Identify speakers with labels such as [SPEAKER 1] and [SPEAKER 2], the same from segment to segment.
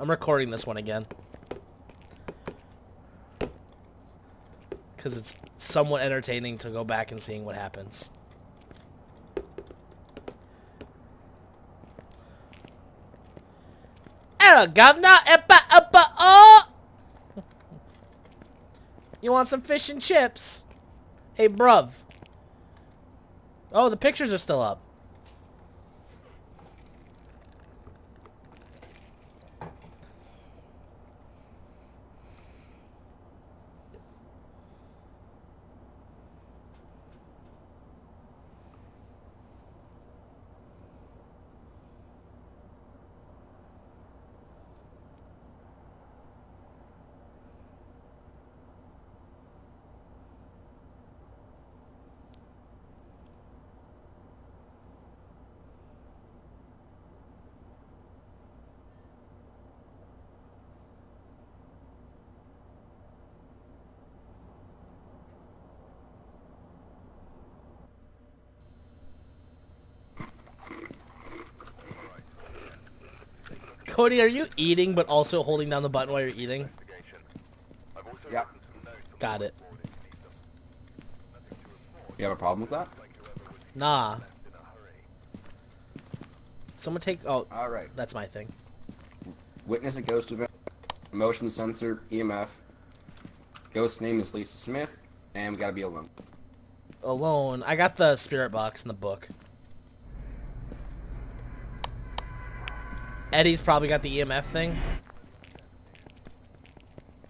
[SPEAKER 1] I'm recording this one again. Because it's somewhat entertaining to go back and seeing what happens. Hello, governor. Eppa, eppa, oh! You want some fish and chips? Hey, bruv. Oh, the pictures are still up. Cody, are you eating but also holding down the button while you're eating?
[SPEAKER 2] Yeah.
[SPEAKER 1] Got it.
[SPEAKER 2] You have a problem with that?
[SPEAKER 1] Nah. Someone take... Oh,
[SPEAKER 2] All right.
[SPEAKER 1] that's my thing.
[SPEAKER 2] Witness a ghost event. Motion sensor, EMF. Ghost name is Lisa Smith, and we gotta be alone.
[SPEAKER 1] Alone. I got the spirit box in the book. Eddie's probably got the EMF thing.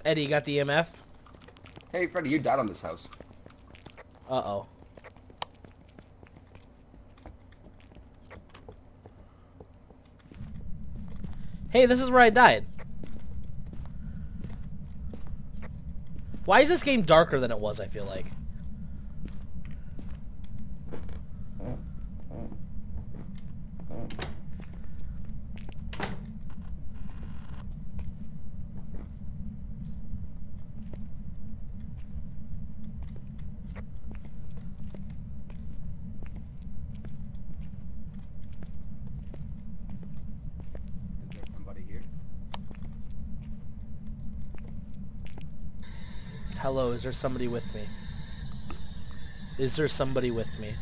[SPEAKER 1] Eddie, you got the EMF?
[SPEAKER 2] Hey, Freddy, you died on this house.
[SPEAKER 1] Uh-oh. Hey, this is where I died. Why is this game darker than it was, I feel like?
[SPEAKER 2] Is there somebody here?
[SPEAKER 1] Is there somebody with me? Is there somebody with me?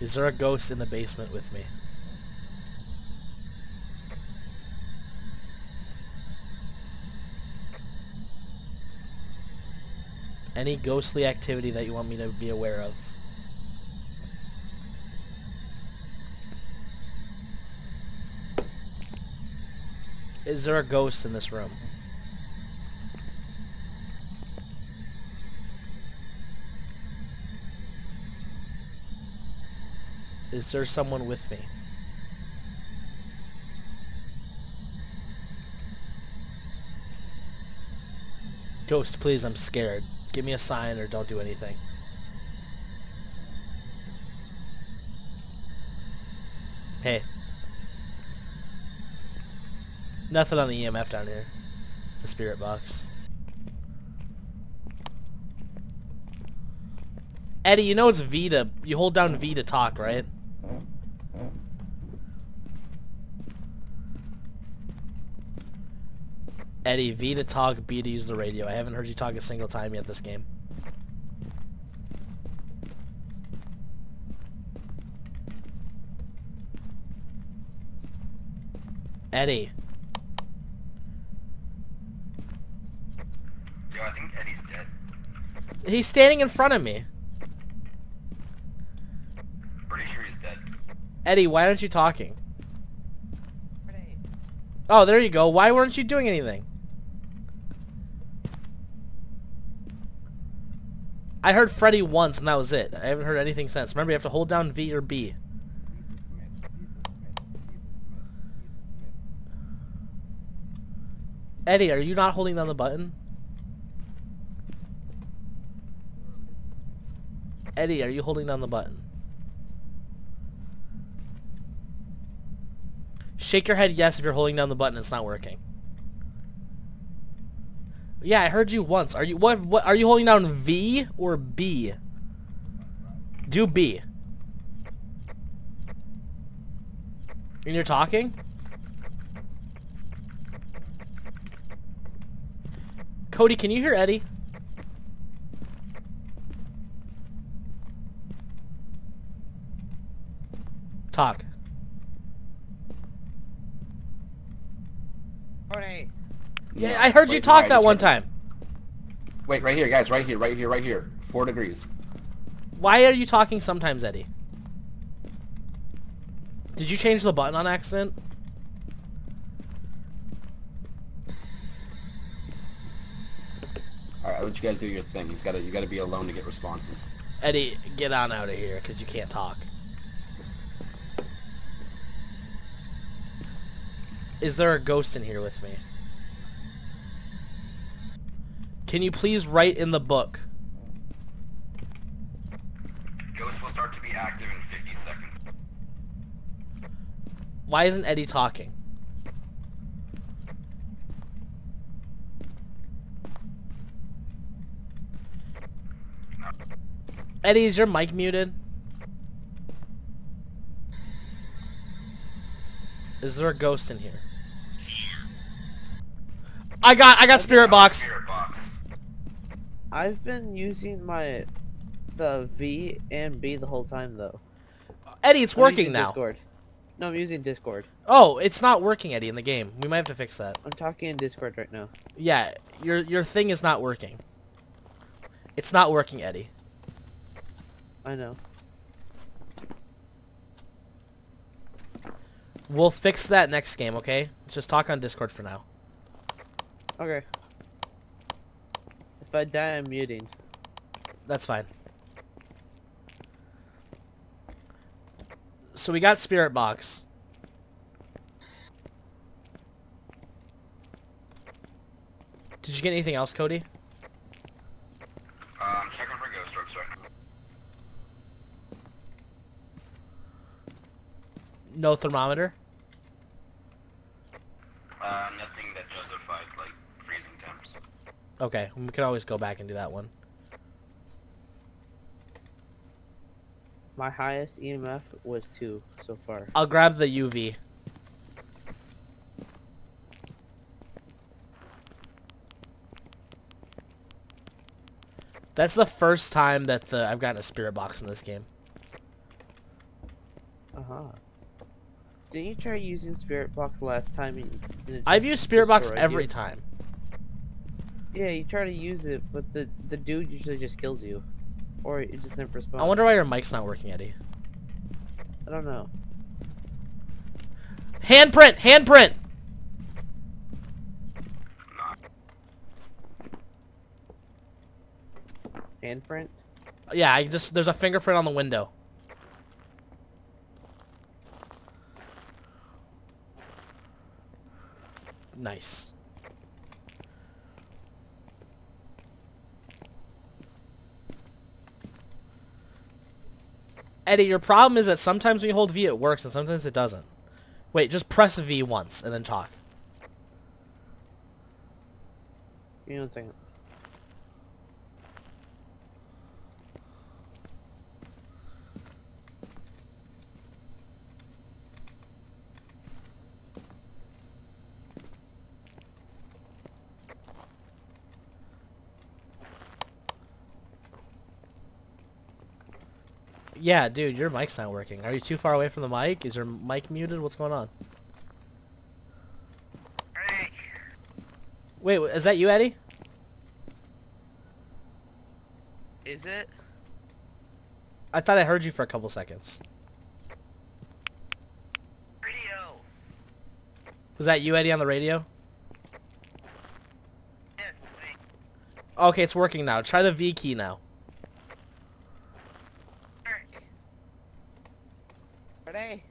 [SPEAKER 1] Is there a ghost in the basement with me? Any ghostly activity that you want me to be aware of? Is there a ghost in this room? Is there someone with me? Ghost, please, I'm scared. Give me a sign or don't do anything. Hey. Nothing on the EMF down here. The spirit box. Eddie, you know it's V to... You hold down V to talk, right? Eddie, V to talk, B to use the radio. I haven't heard you talk a single time yet this game. Eddie.
[SPEAKER 2] Yo, I think Eddie's dead.
[SPEAKER 1] He's standing in front of me.
[SPEAKER 2] Pretty sure he's dead.
[SPEAKER 1] Eddie, why aren't you talking? Oh, there you go. Why weren't you doing anything? I heard Freddy once and that was it. I haven't heard anything since. Remember, you have to hold down V or B. Eddie, are you not holding down the button? Eddie, are you holding down the button? Shake your head yes if you're holding down the button it's not working. Yeah, I heard you once. Are you what? What are you holding down? V or B? Do B. And you're talking? Cody, can you hear Eddie? Talk.
[SPEAKER 3] Cody.
[SPEAKER 1] Yeah,
[SPEAKER 2] No.
[SPEAKER 1] I heard you talk that one time.
[SPEAKER 2] Wait, right here, guys. Right here, right here, right here. Four degrees.
[SPEAKER 1] Why are you talking sometimes, Eddie? Did you change the button on accident?
[SPEAKER 2] All right, I'll let you guys do your thing. He's got to. You got to be alone to get responses.
[SPEAKER 1] Eddie, get on out of here because you can't talk. Is there a ghost in here with me? Can you please write in the book?
[SPEAKER 2] Ghost will start to be active in 50 seconds.
[SPEAKER 1] Why isn't Eddie talking? Eddie, is your mic muted? Is there a ghost in here? I got I got spirit box.
[SPEAKER 3] I've been using my the V and B the whole time though.
[SPEAKER 1] Eddie, it's
[SPEAKER 3] I'm
[SPEAKER 1] working
[SPEAKER 3] using
[SPEAKER 1] now.
[SPEAKER 3] Discord. No, I'm using Discord.
[SPEAKER 1] Oh, it's not working, Eddie, in the game. We might have to fix that.
[SPEAKER 3] I'm talking in Discord right now.
[SPEAKER 1] Yeah, your your thing is not working. It's not working, Eddie.
[SPEAKER 3] I know.
[SPEAKER 1] We'll fix that next game, okay? Let's Just talk on Discord for now.
[SPEAKER 3] Okay. If I die, I'm muting.
[SPEAKER 1] That's fine. So we got Spirit Box. Did you get anything else, Cody?
[SPEAKER 2] Uh, I'm checking for ghost orbs right now.
[SPEAKER 1] No thermometer?
[SPEAKER 2] Uh, nothing that justified like freezing temps.
[SPEAKER 1] Okay, we can always go back and do that one.
[SPEAKER 3] My highest EMF was two so far.
[SPEAKER 1] I'll grab the UV. That's the first time that the I've gotten a spirit box in this game.
[SPEAKER 3] Uh huh. Didn't you try using Spirit Box last time?
[SPEAKER 1] I've used spirit box every
[SPEAKER 3] you?
[SPEAKER 1] time.
[SPEAKER 3] Yeah, you try to use it, but the the dude usually just kills you, or it just never responds.
[SPEAKER 1] I wonder why your mic's not working, Eddie.
[SPEAKER 3] I don't know.
[SPEAKER 1] Handprint! Handprint!
[SPEAKER 3] Handprint.
[SPEAKER 1] Yeah, I just there's a fingerprint on the window. Nice. Eddie, your problem is that sometimes when you hold V it works and sometimes it doesn't. Wait, just press V once and then talk.
[SPEAKER 3] Give me one second.
[SPEAKER 1] Yeah, dude, your mic's not working. Are you too far away from the mic? Is your mic muted? What's going on? Wait, is that you, Eddie?
[SPEAKER 4] Is it?
[SPEAKER 1] I thought I heard you for a couple seconds.
[SPEAKER 4] Radio.
[SPEAKER 1] Was that you, Eddie, on the radio?
[SPEAKER 4] Yes.
[SPEAKER 1] Okay, it's working now. Try the V key now.
[SPEAKER 4] Ready?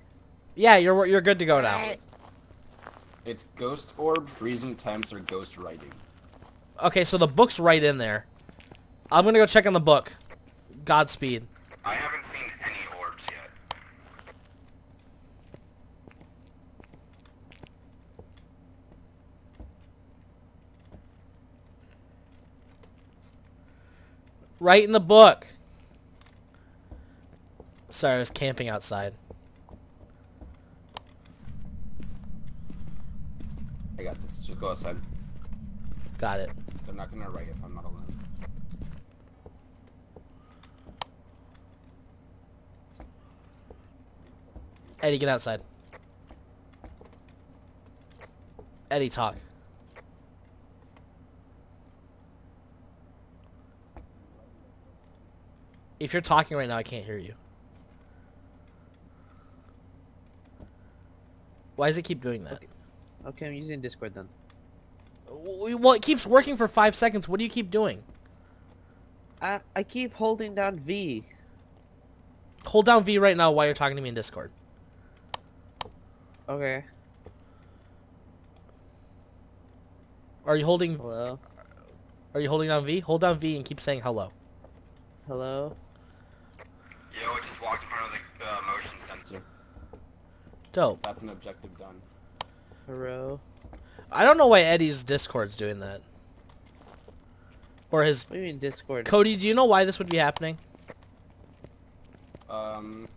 [SPEAKER 1] Yeah, you're you're good to go now.
[SPEAKER 2] It's ghost orb, freezing temps, or ghost writing.
[SPEAKER 1] Okay, so the book's right in there. I'm gonna go check on the book. Godspeed.
[SPEAKER 2] I haven't seen any orbs yet.
[SPEAKER 1] Right in the book. Sorry, I was camping outside.
[SPEAKER 2] I got this. Just go outside.
[SPEAKER 1] Got it.
[SPEAKER 2] They're not gonna write if I'm not alone.
[SPEAKER 1] Eddie, get outside. Eddie, talk. If you're talking right now, I can't hear you. Why does it keep doing that?
[SPEAKER 3] Okay. Okay, I'm using Discord then.
[SPEAKER 1] W- Well, it keeps working for five seconds. What do you keep doing?
[SPEAKER 3] I I keep holding down V.
[SPEAKER 1] Hold down V right now while you're talking to me in Discord.
[SPEAKER 3] Okay.
[SPEAKER 1] Are you holding?
[SPEAKER 3] Hello.
[SPEAKER 1] Are you holding down V? Hold down V and keep saying hello.
[SPEAKER 3] Hello.
[SPEAKER 2] Yo, I just walked in front of the uh, motion sensor.
[SPEAKER 1] Dope.
[SPEAKER 2] That's an objective done.
[SPEAKER 3] Hello.
[SPEAKER 1] I don't know why Eddie's Discord's doing that. Or his
[SPEAKER 3] What do you mean Discord?
[SPEAKER 1] Cody, do you know why this would be happening?
[SPEAKER 2] Um,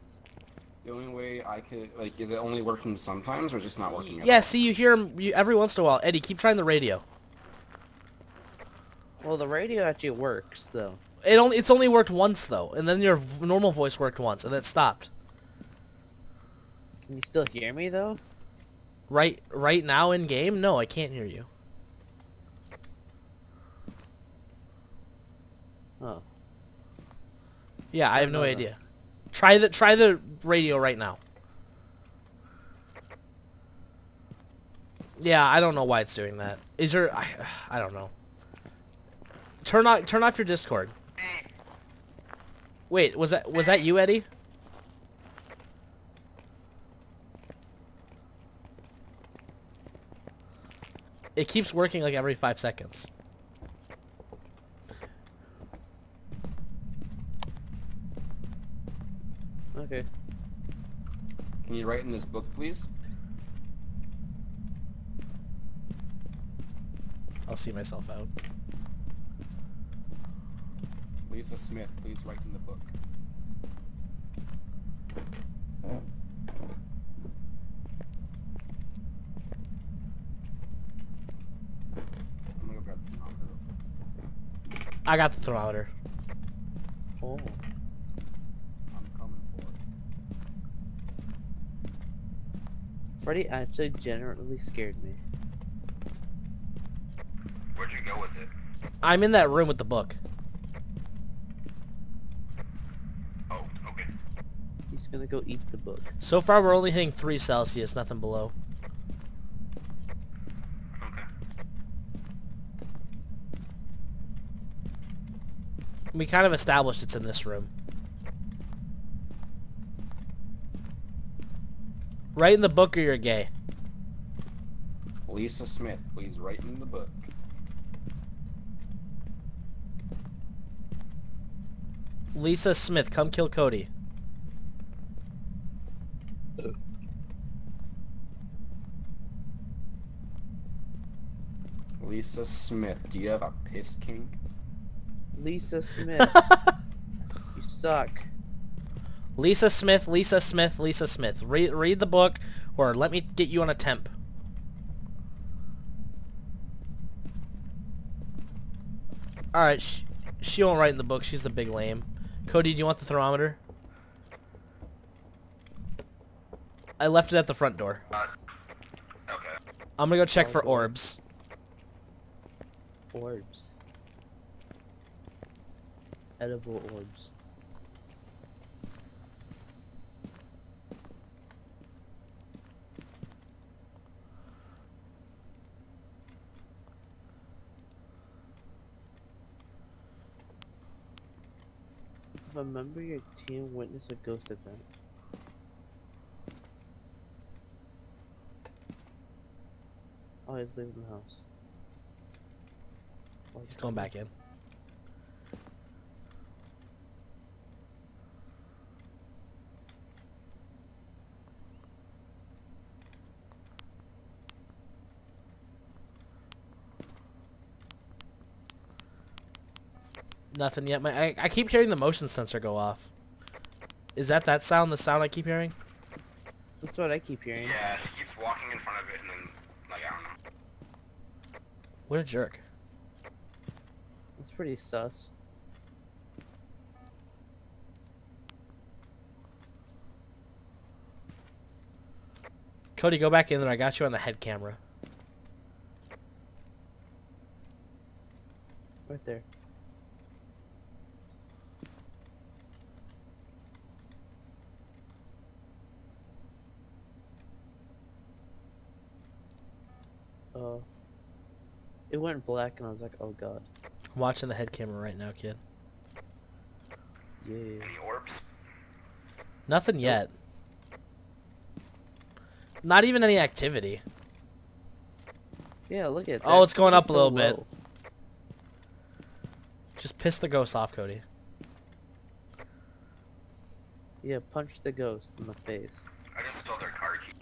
[SPEAKER 2] the only way I could like is it only working sometimes or just not working? at
[SPEAKER 1] Yeah,
[SPEAKER 2] all?
[SPEAKER 1] see, you hear him you, every once in a while. Eddie, keep trying the radio.
[SPEAKER 3] well, the radio actually works though.
[SPEAKER 1] It only it's only worked once though, and then your normal voice worked once, and then it stopped.
[SPEAKER 3] Can you still hear me though?
[SPEAKER 1] Right, right now in game, no, I can't hear you.
[SPEAKER 3] Oh.
[SPEAKER 1] Yeah, I have
[SPEAKER 3] no,
[SPEAKER 1] no
[SPEAKER 3] no.
[SPEAKER 1] idea. Try the try the radio right now. Yeah, I don't know why it's doing that. Is there? I, I don't know. Turn off turn off your Discord. Wait, was that was that you, Eddie? It keeps working like every five seconds.
[SPEAKER 3] Okay.
[SPEAKER 2] Can you write in this book, please?
[SPEAKER 1] I'll see myself out.
[SPEAKER 2] Lisa Smith, please write in the book. Oh. I'm gonna go grab the thermometer real quick.
[SPEAKER 1] I got the thermometer.
[SPEAKER 3] Oh.
[SPEAKER 2] I'm coming for it.
[SPEAKER 3] Freddy actually generally scared me.
[SPEAKER 2] Where'd you go with it?
[SPEAKER 1] I'm in that room with the book.
[SPEAKER 2] Oh, okay.
[SPEAKER 3] He's gonna go eat the book.
[SPEAKER 1] So far, we're only hitting three Celsius, nothing below.
[SPEAKER 2] Okay.
[SPEAKER 1] We kind of established it's in this room. Write in the book or you're gay.
[SPEAKER 2] Lisa Smith, please write in the book.
[SPEAKER 1] Lisa Smith, come kill Cody.
[SPEAKER 2] Lisa Smith, do you have a piss kink?
[SPEAKER 3] Lisa Smith. you suck.
[SPEAKER 1] Lisa Smith, Lisa Smith, Lisa Smith. Read, read the book or let me get you on a temp. Alright, sh she won't write in the book. She's the big lame. Cody, do you want the thermometer? I left it at the front door.
[SPEAKER 2] Uh, okay.
[SPEAKER 1] I'm gonna go check for
[SPEAKER 3] Oh,
[SPEAKER 1] orbs.
[SPEAKER 3] Orbs. Edible orbs. If a member of your team witnessed a ghost event, Oh, he's leaving the house. Oh,
[SPEAKER 1] He's going back in. Nothing yet. My I, I keep hearing the motion sensor go off. Is that that sound? The sound I keep hearing?
[SPEAKER 3] That's what I keep hearing.
[SPEAKER 2] Yeah, he keeps walking in front of it and then, like, I don't know.
[SPEAKER 1] What a jerk.
[SPEAKER 3] It's pretty sus.
[SPEAKER 1] Cody, go back in there. I got you on the head camera.
[SPEAKER 3] Right there. Oh. It went black and I was like, oh god.
[SPEAKER 1] I'm watching the head camera right now, kid.
[SPEAKER 3] Yeah.
[SPEAKER 2] Any orbs?
[SPEAKER 1] Nothing yet. Not even any activity.
[SPEAKER 3] Yeah, look at oh, that.
[SPEAKER 1] Oh, it's going
[SPEAKER 3] It's
[SPEAKER 1] up a little
[SPEAKER 3] so
[SPEAKER 1] bit. Just piss the ghost off, Cody.
[SPEAKER 3] Yeah, punch the ghost in the face.
[SPEAKER 2] I just stole their car key.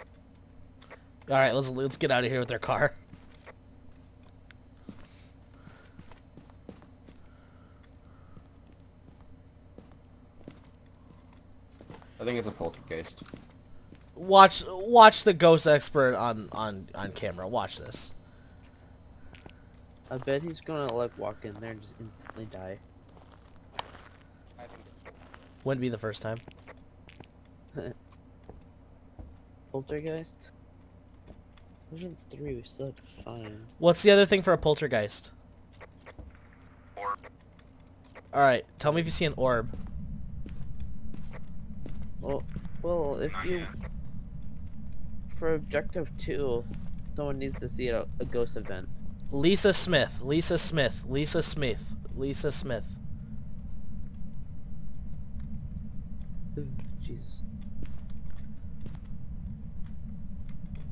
[SPEAKER 1] All right, let's let's get out of here with their car.
[SPEAKER 2] I think it's a poltergeist.
[SPEAKER 1] Watch watch the ghost expert on on on camera. Watch this.
[SPEAKER 3] I bet he's gonna like walk in there and just instantly die.
[SPEAKER 2] I think it's
[SPEAKER 1] Wouldn't be the first time.
[SPEAKER 3] Poltergeist? Version 3 was still like, fine.
[SPEAKER 1] What's the other thing for a poltergeist?
[SPEAKER 2] orb.
[SPEAKER 1] All right, tell me if you see an orb.
[SPEAKER 3] Well, well, if you for objective two, someone needs to see a, a ghost event.
[SPEAKER 1] Lisa Smith. Lisa Smith. Lisa Smith. Lisa Smith.
[SPEAKER 3] Jesus.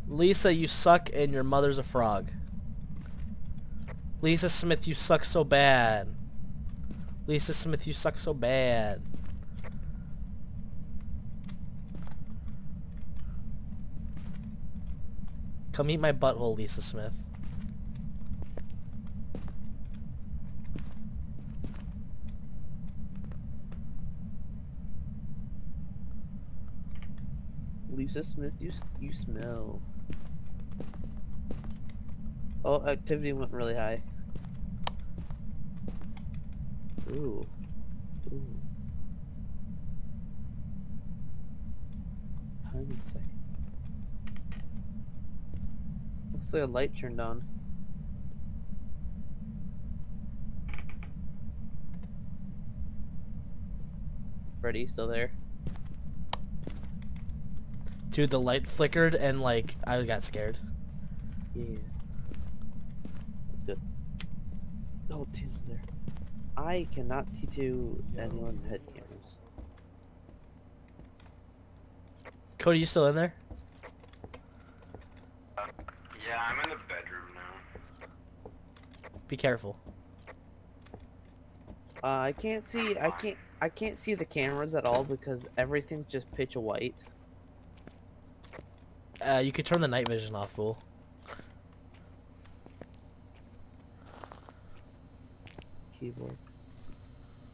[SPEAKER 1] Lisa, you suck and your mother's a frog. Lisa Smith, you suck so bad. Lisa Smith, you suck so bad. Come eat my butthole, Lisa Smith.
[SPEAKER 3] Lisa Smith, you you smell. Oh, activity went really high. Ooh. Ooh. Second. Looks like a light turned on. Freddy still there?
[SPEAKER 1] Dude, the light flickered and like I got scared.
[SPEAKER 3] Yeah. That's good. Oh, Tim's there. I cannot see to anyone's head cameras.
[SPEAKER 1] Cody, you still in there?
[SPEAKER 2] Yeah, I'm in the bedroom now.
[SPEAKER 1] Be careful.
[SPEAKER 3] Uh, I can't see. I can't. I can't see the cameras at all because everything's just pitch white.
[SPEAKER 1] Uh, you could turn the night vision off, fool.
[SPEAKER 3] Keyboard.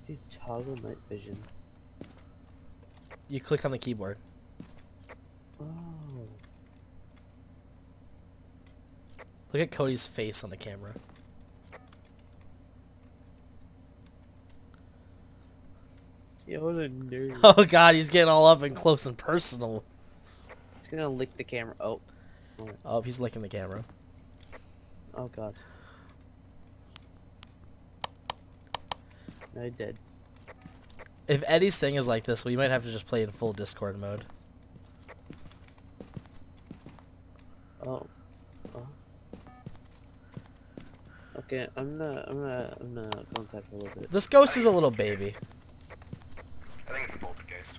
[SPEAKER 3] Dude, toggle night vision.
[SPEAKER 1] You click on the keyboard.
[SPEAKER 3] Oh.
[SPEAKER 1] Look at Cody's face on the camera.
[SPEAKER 3] Yeah, what a nerd.
[SPEAKER 1] Oh god, he's getting all up and close and personal.
[SPEAKER 3] He's gonna lick the camera. Oh.
[SPEAKER 1] Oh, he's licking the camera.
[SPEAKER 3] Oh god. No, he did.
[SPEAKER 1] If Eddie's thing is like this, we might have to just play in full Discord mode.
[SPEAKER 3] Oh. Okay, I'm gonna, I'm gonna, I'm gonna go inside for a little bit.
[SPEAKER 1] This ghost is a little baby.
[SPEAKER 2] I think it's a poltergeist.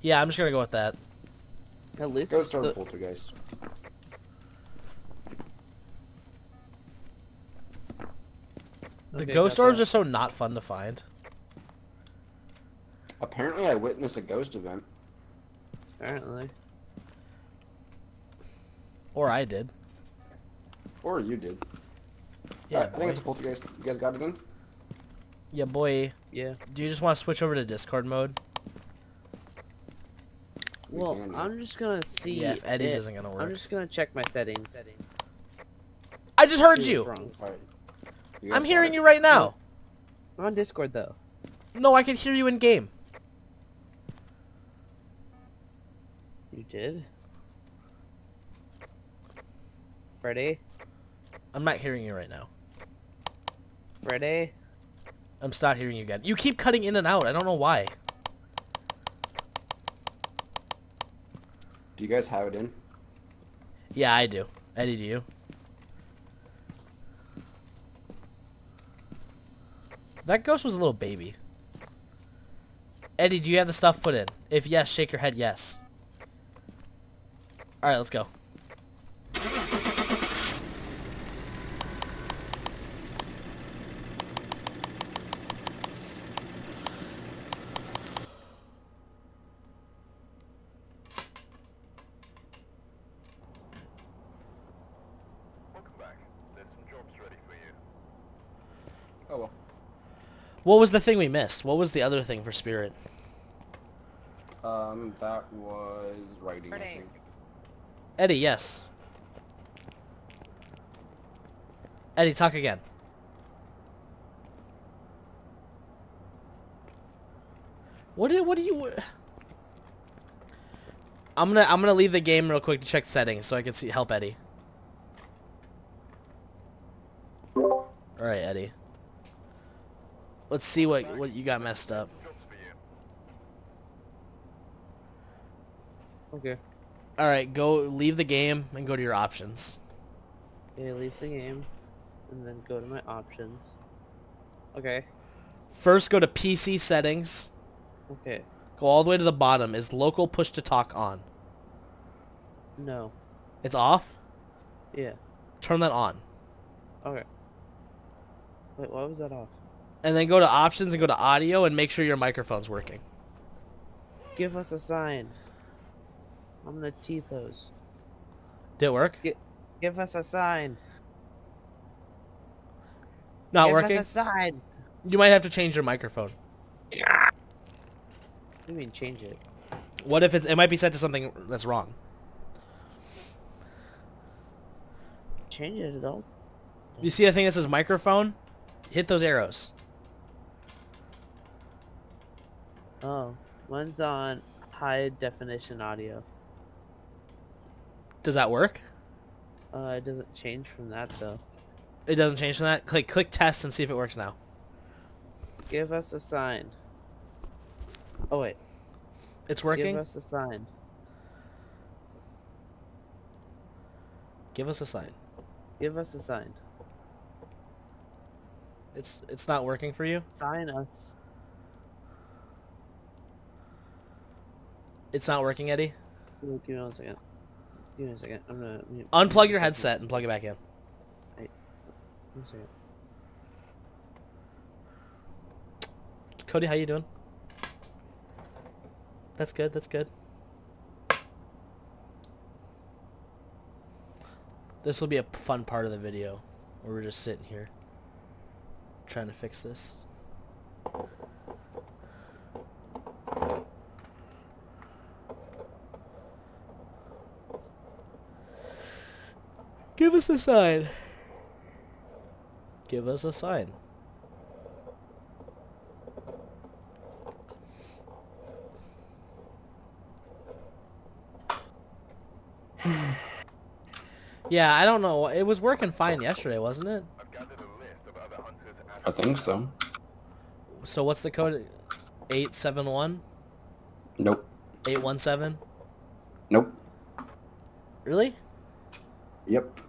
[SPEAKER 1] Yeah, I'm just gonna go with that.
[SPEAKER 3] At least
[SPEAKER 2] Ghost
[SPEAKER 3] it's
[SPEAKER 2] or
[SPEAKER 3] the,
[SPEAKER 2] poltergeist.
[SPEAKER 1] The
[SPEAKER 3] Okay,
[SPEAKER 1] ghost orbs
[SPEAKER 3] that.
[SPEAKER 1] are so not fun to find.
[SPEAKER 2] Apparently, I witnessed a ghost event.
[SPEAKER 3] apparently.
[SPEAKER 1] Or I did.
[SPEAKER 2] Or you did.
[SPEAKER 1] Yeah,
[SPEAKER 2] Alright, I think it's a poltergeist. You guys got it in?
[SPEAKER 1] Yeah, boy.
[SPEAKER 3] Yeah.
[SPEAKER 1] Do you just want to switch over to Discord mode?
[SPEAKER 2] We
[SPEAKER 3] Well,
[SPEAKER 2] can.
[SPEAKER 3] I'm just gonna see.
[SPEAKER 1] Yeah, if Eddie's
[SPEAKER 3] it.
[SPEAKER 1] isn't gonna work.
[SPEAKER 3] I'm just gonna check my settings.
[SPEAKER 1] I just heard you.
[SPEAKER 3] what's
[SPEAKER 2] You
[SPEAKER 1] I'm hearing
[SPEAKER 2] it?
[SPEAKER 1] you right now.
[SPEAKER 3] On Discord though.
[SPEAKER 1] No, I can hear you in game.
[SPEAKER 3] You did. Freddy.
[SPEAKER 1] I'm not hearing you right now.
[SPEAKER 3] Freddy.
[SPEAKER 1] I'm not hearing you again. You keep cutting in and out. I don't know why.
[SPEAKER 2] Do you guys have it in?
[SPEAKER 1] Yeah, I do. Eddie, do you? That ghost was a little baby. Eddie, do you have the stuff put in? If yes, shake your head yes. Alright, let's go.
[SPEAKER 5] Welcome back. There's some jobs ready for you.
[SPEAKER 2] Oh well.
[SPEAKER 1] What was the thing we missed? What was the other thing for Spirit?
[SPEAKER 2] Um, that was writing, I think.
[SPEAKER 1] Eddie, yes. Eddie, talk again. What do what do you? I'm gonna I'm gonna leave the game real quick to check settings so I can see help Eddie. All right, Eddie. Let's see what what you got messed up.
[SPEAKER 5] Jobs for you.
[SPEAKER 3] Okay.
[SPEAKER 1] All right, go leave the game and go to your options.
[SPEAKER 3] Okay, leave the game, and then go to my options. Okay.
[SPEAKER 1] First, go to PC settings.
[SPEAKER 3] Okay.
[SPEAKER 1] Go all the way to the bottom. Is local push to talk on?
[SPEAKER 3] No.
[SPEAKER 1] It's off.
[SPEAKER 3] Yeah.
[SPEAKER 1] Turn that on.
[SPEAKER 3] Okay. Wait, why was that off?
[SPEAKER 1] And then go to options and go to audio and make sure your microphone's working.
[SPEAKER 3] Give us a sign. I'm gonna T-pose.
[SPEAKER 1] Did it work?
[SPEAKER 3] Give us a sign.
[SPEAKER 1] Not
[SPEAKER 3] Give
[SPEAKER 1] working?
[SPEAKER 3] us a sign.
[SPEAKER 1] You might have to change your microphone.
[SPEAKER 3] What do you mean change it?
[SPEAKER 1] What if it's it might be set to something that's wrong?
[SPEAKER 3] Change it, adult.
[SPEAKER 1] You see the thing that says microphone? Hit those arrows.
[SPEAKER 3] Oh, one's on high definition audio.
[SPEAKER 1] Does that work?
[SPEAKER 3] Uh, it doesn't change from that though.
[SPEAKER 1] It doesn't change from that. Click click test and see if it works now.
[SPEAKER 3] Give us a sign. Oh wait,
[SPEAKER 1] It's working.
[SPEAKER 3] give us a sign.
[SPEAKER 1] Give us a sign.
[SPEAKER 3] Give us a sign.
[SPEAKER 1] It's it's not working for you.
[SPEAKER 3] Sign us.
[SPEAKER 1] It's not working, Eddie.
[SPEAKER 3] Give me give me one second. Give me a second. I'm gonna mute-
[SPEAKER 1] Unplug your headset and plug it back in.
[SPEAKER 3] One second.
[SPEAKER 1] Cody, how you doing? That's good. That's good. This will be a fun part of the video where we're just sitting here trying to fix this. Give us a sign. Give us a sign. Yeah, I don't know. It was working fine yesterday, wasn't it?
[SPEAKER 5] I've gathered a list of other hunters and
[SPEAKER 2] I think so.
[SPEAKER 1] So what's the code? 871?
[SPEAKER 2] Nope.
[SPEAKER 1] 817?
[SPEAKER 2] Nope.
[SPEAKER 1] Really?
[SPEAKER 2] Yep.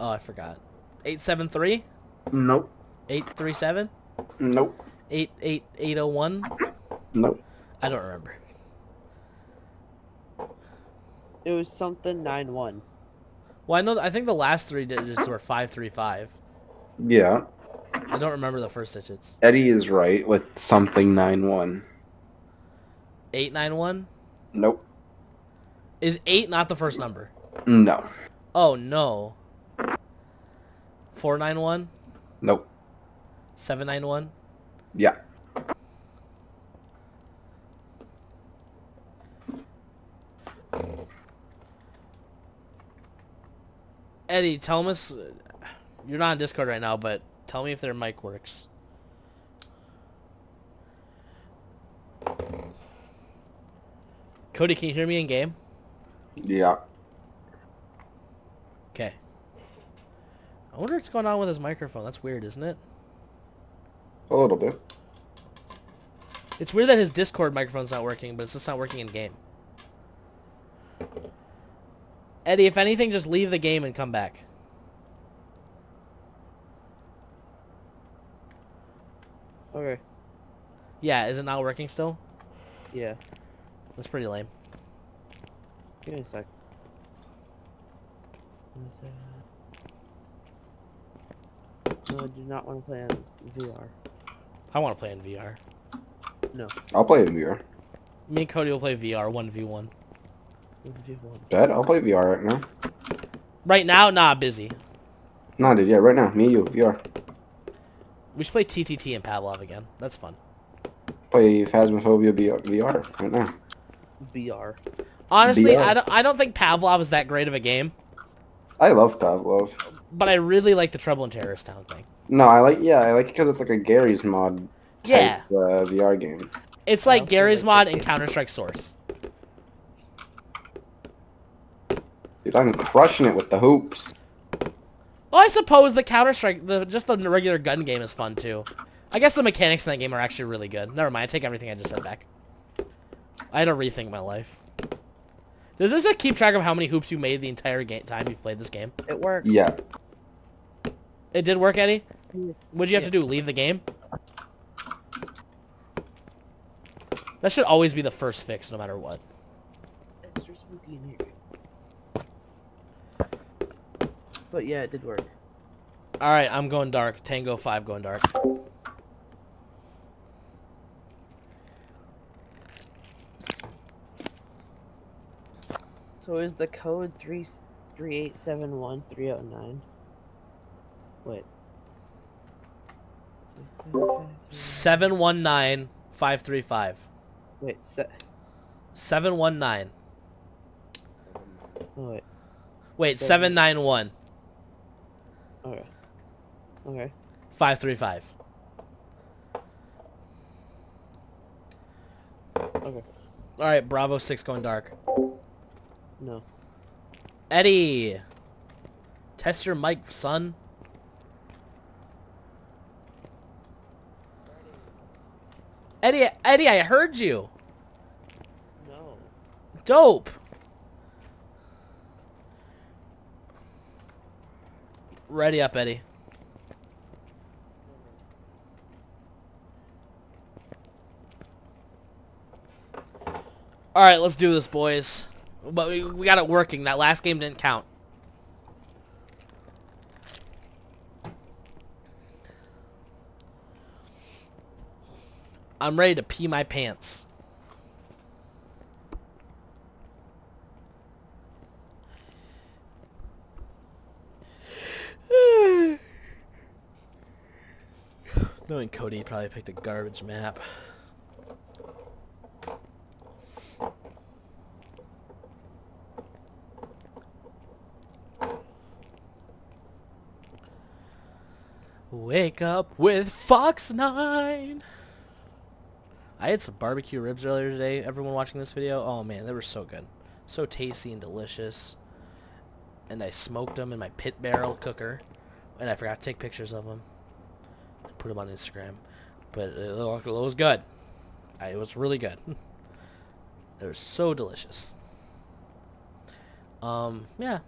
[SPEAKER 1] Oh, I forgot. 873?
[SPEAKER 2] Nope.
[SPEAKER 1] 837?
[SPEAKER 2] Nope.
[SPEAKER 1] 88801?
[SPEAKER 2] Nope.
[SPEAKER 1] I don't remember.
[SPEAKER 3] It was something nine one.
[SPEAKER 1] Well, I know. I think the last three digits were 535.
[SPEAKER 6] Yeah,
[SPEAKER 1] I don't remember the first digits.
[SPEAKER 6] Eddie is right with something nine one.
[SPEAKER 1] 891?
[SPEAKER 6] Nope.
[SPEAKER 1] Is 8 not the first number?
[SPEAKER 6] No.
[SPEAKER 1] Oh, no. 491?
[SPEAKER 6] Nope.
[SPEAKER 1] 791?
[SPEAKER 6] Yeah.
[SPEAKER 1] Eddie, tell us. You're not on Discord right now, but tell me if their mic works. Cody, can you hear me in game?
[SPEAKER 6] Yeah.
[SPEAKER 1] Okay. I wonder what's going on with his microphone. That's weird, isn't it?
[SPEAKER 6] A little bit.
[SPEAKER 1] It's weird that his Discord microphone's not working, but it's just not working in game. Eddie, if anything, just leave the game and come back.
[SPEAKER 3] Okay.
[SPEAKER 1] Yeah, is it not working still?
[SPEAKER 3] Yeah.
[SPEAKER 1] That's pretty lame.
[SPEAKER 3] Give me a sec. No, I do not want to play on VR.
[SPEAKER 1] I want to play in VR.
[SPEAKER 3] No.
[SPEAKER 6] I'll play in VR.
[SPEAKER 1] Me and Cody will play VR 1v1.
[SPEAKER 3] VR.
[SPEAKER 6] Bet I'll play VR right now.
[SPEAKER 1] Right now, nah, busy.
[SPEAKER 6] Nah, dude. Yeah, right now. Me and you. VR.
[SPEAKER 1] We should play TTT and Pavlov again. That's fun.
[SPEAKER 6] Play Phasmophobia VR VR right now.
[SPEAKER 3] VR.
[SPEAKER 1] Honestly,
[SPEAKER 6] VR.
[SPEAKER 1] I don't, I don't think Pavlov is that great of a game,
[SPEAKER 6] I love Pavlov.
[SPEAKER 1] but I really like the Trouble in Terrorist Town thing.
[SPEAKER 6] No, I like. Yeah, I like it because it's like a Garry's mod. Type,
[SPEAKER 1] Yeah,
[SPEAKER 6] Uh, VR game.
[SPEAKER 1] it's like
[SPEAKER 3] Garry's
[SPEAKER 1] mod
[SPEAKER 3] that
[SPEAKER 1] and. Counter-Strike Source.
[SPEAKER 6] Dude, I'm crushing it with the hoops.
[SPEAKER 1] Well, I suppose the Counter-Strike, the just the regular gun game is fun too. I guess the mechanics in that game are actually really good. Never mind, I take everything I just said back. I had to rethink my life. Does this just keep track of how many hoops you made the entire game time you've played this game?
[SPEAKER 3] It worked.
[SPEAKER 6] Yeah.
[SPEAKER 1] It did work, Eddie? What'd you have to do, leave the game? That should always be the first fix, no matter what.
[SPEAKER 3] Extra spooky in here. But yeah, it did work.
[SPEAKER 1] Alright, I'm going dark. Tango 5 going dark.
[SPEAKER 3] So is the code three three eight seven one three zero nine? Wait. Six, seven, five, three-
[SPEAKER 1] 719 535.
[SPEAKER 3] Wait, se-
[SPEAKER 1] 719.
[SPEAKER 3] oh wait.
[SPEAKER 1] Wait,
[SPEAKER 3] Seven.
[SPEAKER 1] 791
[SPEAKER 3] Okay. Okay.
[SPEAKER 1] 535.
[SPEAKER 3] Okay.
[SPEAKER 1] Alright, Bravo 6 going dark.
[SPEAKER 3] No.
[SPEAKER 1] Eddie! Test your mic, son. Eddie, Eddie, I heard you.
[SPEAKER 3] No.
[SPEAKER 1] Dope. Ready up, Eddie. All right, let's do this, boys. But we, we got it working. That last game didn't count. I'm ready to pee my pants. Knowing Cody, probably picked a garbage map. Wake up with Fox 9! I had some barbecue ribs earlier today. Everyone watching this video, oh man, they were so good. So tasty and delicious. And I smoked them in my pit barrel cooker. And I forgot to take pictures of them. I put them on Instagram. But it, was good. It was really good. they were so delicious. Um, yeah.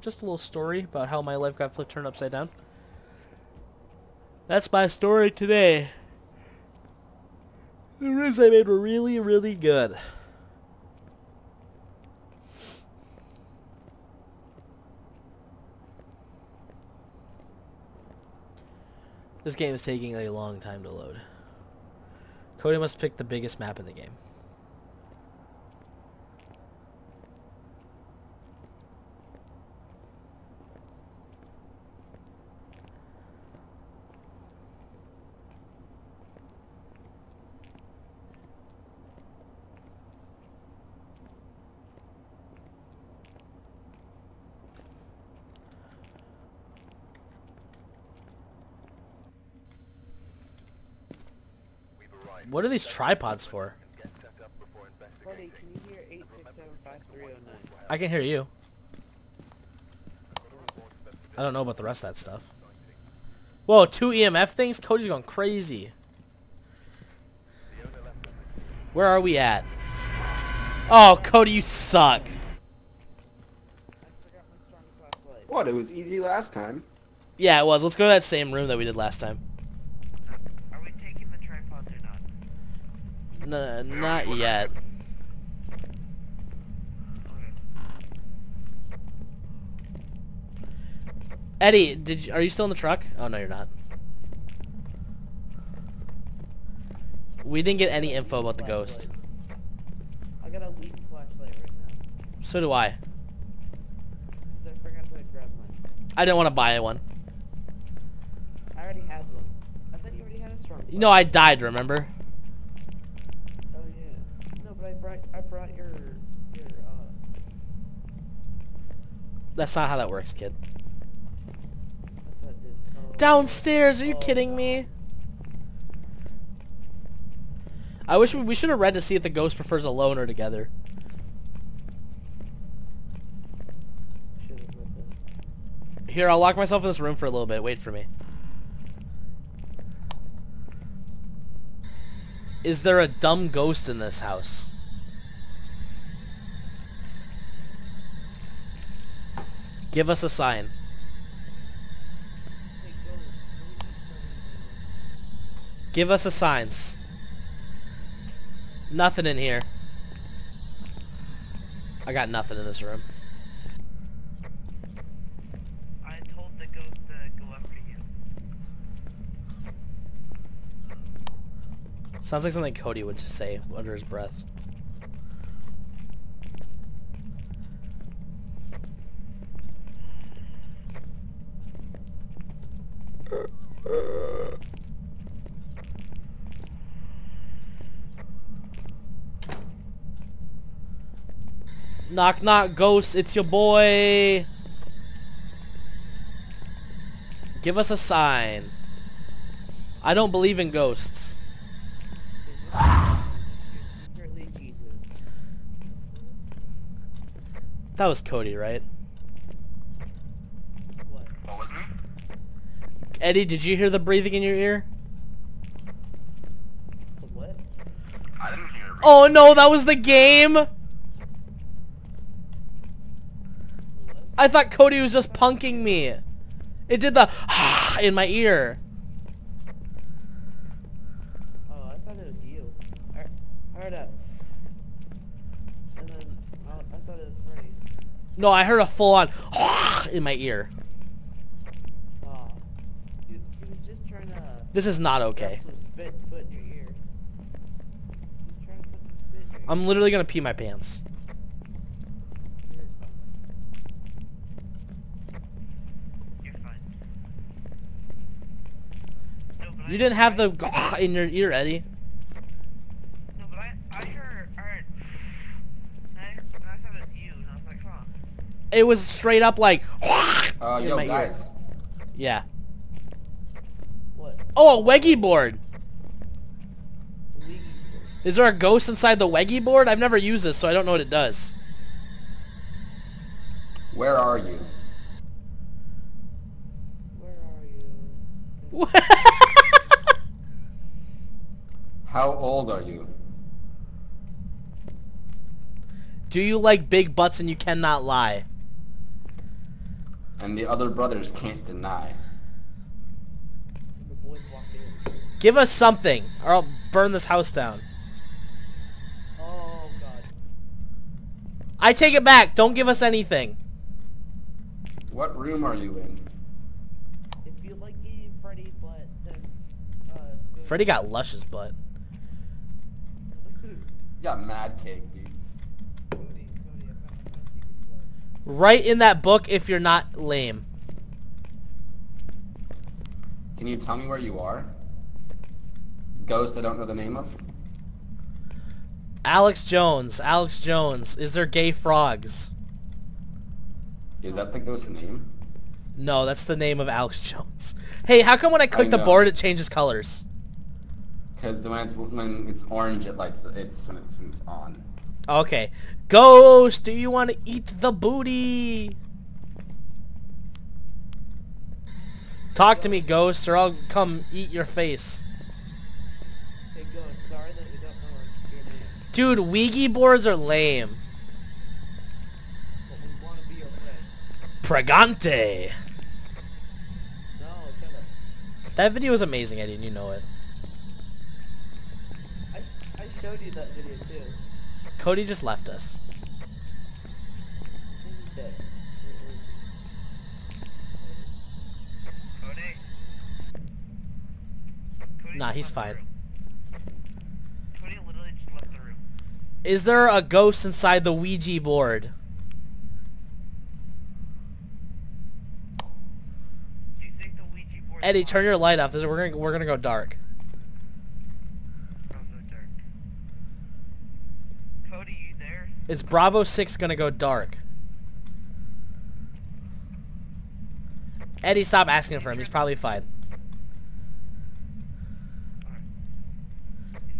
[SPEAKER 1] Just a little story about how my life got flipped turned upside down. That's my story today. The ribs I made were really, really good. This game is taking a long time to load. Cody must pick the biggest map in the game. What are these tripods for?
[SPEAKER 3] Freddy, can you hear 8675309?
[SPEAKER 1] I can hear you. I don't know about the rest of that stuff. Whoa, two EMF things? Cody's going crazy. Where are we at? Oh, Cody, you suck.
[SPEAKER 3] I forgot my strong flashlight.
[SPEAKER 6] What? It was easy last time.
[SPEAKER 1] Yeah, it was. Let's go to that same room that we did last time.
[SPEAKER 4] Are we taking the tripods or not?
[SPEAKER 1] N not yet. Eddie, did you, are you still in the truck? Oh no, you're not. We didn't get any info about the ghost.
[SPEAKER 3] I got a weak flashlight right now.
[SPEAKER 1] So do I.
[SPEAKER 3] Because I forgot to grab mine.
[SPEAKER 1] I didn't want to buy one.
[SPEAKER 3] I already had one. I thought you already had a strong
[SPEAKER 1] You know, I died. Remember?
[SPEAKER 3] Oh yeah. No, but I brought I brought your your uh
[SPEAKER 1] That's not how that works, kid. Downstairs? Are you kidding me? I wish we, we should have read to see if the ghost prefers alone or together. Here, I'll lock myself in this room for a little bit. Wait for me. Is there a dumb ghost in this house? Give us a sign.
[SPEAKER 3] Hey, go. Go eat something.
[SPEAKER 1] Give us a signs. Nothing in here. I got nothing in this room.
[SPEAKER 4] I told the ghost to go after you.
[SPEAKER 1] Sounds like something Cody would say under his breath. Knock knock ghost, it's your boy. Give us a sign. I don't believe in ghosts. That was Cody, right?
[SPEAKER 3] What?
[SPEAKER 2] What was me?
[SPEAKER 1] Eddie, did you hear the breathing in your ear?
[SPEAKER 3] What?
[SPEAKER 2] I didn't hear.
[SPEAKER 1] Oh no, that was the game!
[SPEAKER 3] What?
[SPEAKER 1] I thought Cody was just punking me. It did the in my ear.
[SPEAKER 3] Oh, I thought it was you. I, I heard a. And then oh, I thought it was Freddy.
[SPEAKER 1] No, I heard a full on in my ear.
[SPEAKER 3] Oh. He, he was just trying to.
[SPEAKER 1] This is not
[SPEAKER 3] grab
[SPEAKER 1] okay.
[SPEAKER 3] Some spit to put in your ear. He was trying to put some is not okay.
[SPEAKER 1] I'm literally gonna pee my pants.
[SPEAKER 3] You're fine.
[SPEAKER 4] You're fine. No, but
[SPEAKER 1] You
[SPEAKER 4] I-
[SPEAKER 1] didn't have the in your ear, Eddie.
[SPEAKER 4] No, but I, I heard, I heard, I, heard, I thought it was you, and I was like, huh.
[SPEAKER 1] It was straight up like
[SPEAKER 2] Uh,
[SPEAKER 1] in
[SPEAKER 2] yo,
[SPEAKER 1] my ear. Yeah.
[SPEAKER 3] What?
[SPEAKER 1] Oh, a Ouija board.
[SPEAKER 3] Board.
[SPEAKER 1] Is there a ghost inside the Ouija board? I've never used this, so I don't know what it does.
[SPEAKER 2] Where are you?
[SPEAKER 3] Where are you?
[SPEAKER 2] How old are you?
[SPEAKER 1] Do you like big butts and you cannot lie?
[SPEAKER 2] And the other brothers can't deny.
[SPEAKER 3] And the boys walked in.
[SPEAKER 1] Give us something, or I'll burn this house down.
[SPEAKER 3] Oh god.
[SPEAKER 1] I take it back. Don't give us anything.
[SPEAKER 2] What room are you in?
[SPEAKER 3] If you like eating Freddy butt, then uh.
[SPEAKER 1] Freddy got Lush's butt.
[SPEAKER 2] You got mad cake, dude.
[SPEAKER 3] Cody, Cody, I found, I found a secret spot.
[SPEAKER 1] Write in that book if you're not lame.
[SPEAKER 2] Can you tell me where you are? Ghost I don't know the name of?
[SPEAKER 1] Alex Jones. Alex Jones. Is there gay frogs?
[SPEAKER 2] Is that the ghost's name?
[SPEAKER 1] No, that's the name of Alex Jones. Hey, how come when I click the board it changes colors?
[SPEAKER 2] Because when it's when it's orange, it lights. It's when it's when it's on.
[SPEAKER 1] Okay. Ghost, do you want to eat the booty? Talk to me, Ghost, or I'll come eat your face.
[SPEAKER 3] Hey, Ghost, sorry that we don't know your name,
[SPEAKER 1] Dude, Ouija boards are lame.
[SPEAKER 3] but we want to be your friend.
[SPEAKER 1] Pregante.
[SPEAKER 3] No.
[SPEAKER 1] That video was amazing, Eddie, and you know it.
[SPEAKER 3] I, I showed you that video too.
[SPEAKER 1] Cody just left us.
[SPEAKER 3] He's dead. Where- where is he?
[SPEAKER 4] Cody? Cody
[SPEAKER 1] Nah, he's fine.
[SPEAKER 4] room. Cody literally just left the room.
[SPEAKER 1] Is there a ghost inside the Ouija board? Eddie, turn your light off. This we're gonna we're gonna go dark.
[SPEAKER 4] Dark. Cody, you there?
[SPEAKER 1] Is Bravo six gonna go dark? Eddie, stop asking for him. He's probably fine.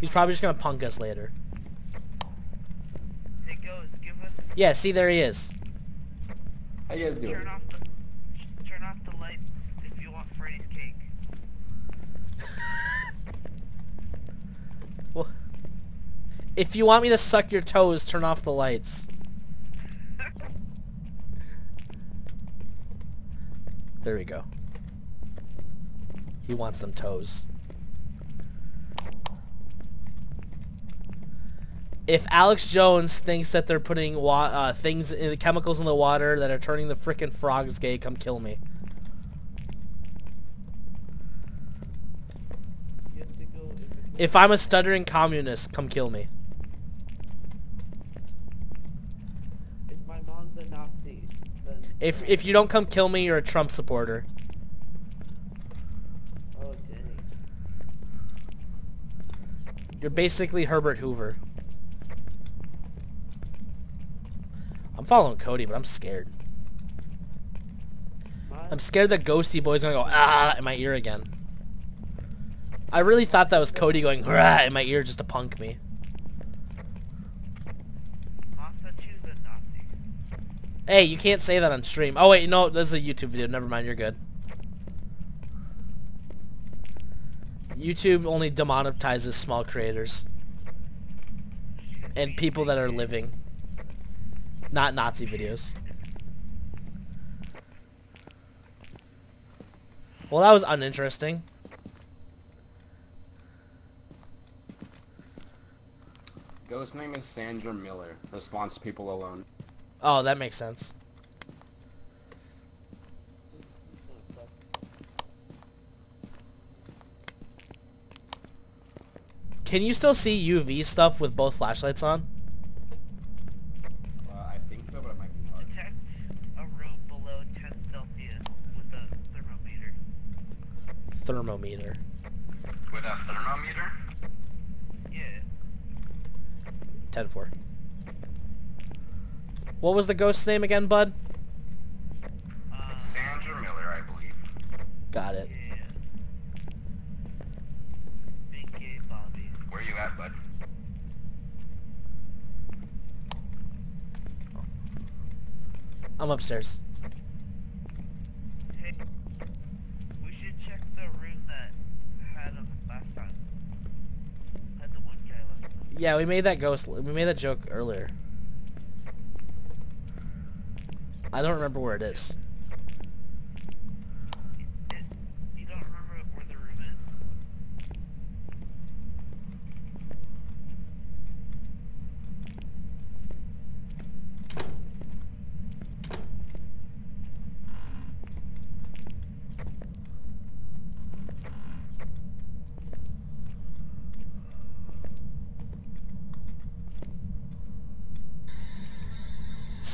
[SPEAKER 1] He's probably just gonna punk us later.
[SPEAKER 4] Hey, Ghost, give us.
[SPEAKER 1] Yeah, see there he is.
[SPEAKER 2] How you guys doing?
[SPEAKER 4] Turn off the. Turn off the lights if you want Freddy's cake.
[SPEAKER 1] Well, if you want me to suck your toes, turn off the lights. There we go. He wants them toes. If Alex Jones thinks that they're putting wa- uh, things in chemicals in the water that are turning the frickin' frogs gay, come kill me.
[SPEAKER 3] You have to go in between.
[SPEAKER 1] If I'm a stuttering communist, come kill me.
[SPEAKER 3] If my mom's a Nazi, then.
[SPEAKER 1] If if you don't come kill me, you're a Trump supporter.
[SPEAKER 3] Oh, dang.
[SPEAKER 1] You're basically Herbert Hoover. I'm following Cody, but I'm scared. I'm scared that Ghosty Boy's gonna go ah in my ear again. I really thought that was Cody going rah in my ear just to punk me.
[SPEAKER 4] Mom said she was a Nazi.
[SPEAKER 1] Hey, you can't say that on stream. Oh wait, no, this is a YouTube video. Never mind, you're good. YouTube only demonetizes small creators and people that are living, not Nazi videos. Well, that was uninteresting.
[SPEAKER 2] Ghost name is Sandra Miller. Response to people alone.
[SPEAKER 1] Oh, that makes sense.
[SPEAKER 3] It's gonna suck.
[SPEAKER 1] Can you still see UV stuff with both flashlights on?
[SPEAKER 2] Uh, I think so, but it might be hard.
[SPEAKER 4] Detect a room below 10 Celsius with a thermometer.
[SPEAKER 1] Thermometer.
[SPEAKER 2] With a thermometer?
[SPEAKER 4] Yeah.
[SPEAKER 1] 10-4. What was the ghost's name again, bud?
[SPEAKER 2] Sandra Miller, I believe.
[SPEAKER 1] Got it.
[SPEAKER 4] yeah. Big gay Bobby.
[SPEAKER 2] Where are you at, bud?
[SPEAKER 1] I'm upstairs.
[SPEAKER 4] Hey, we should check the room that had him last time. Had the one guy last time.
[SPEAKER 1] Yeah, we made that ghost. We made that joke earlier. I don't remember where it is.
[SPEAKER 4] It, you don't remember where the room is?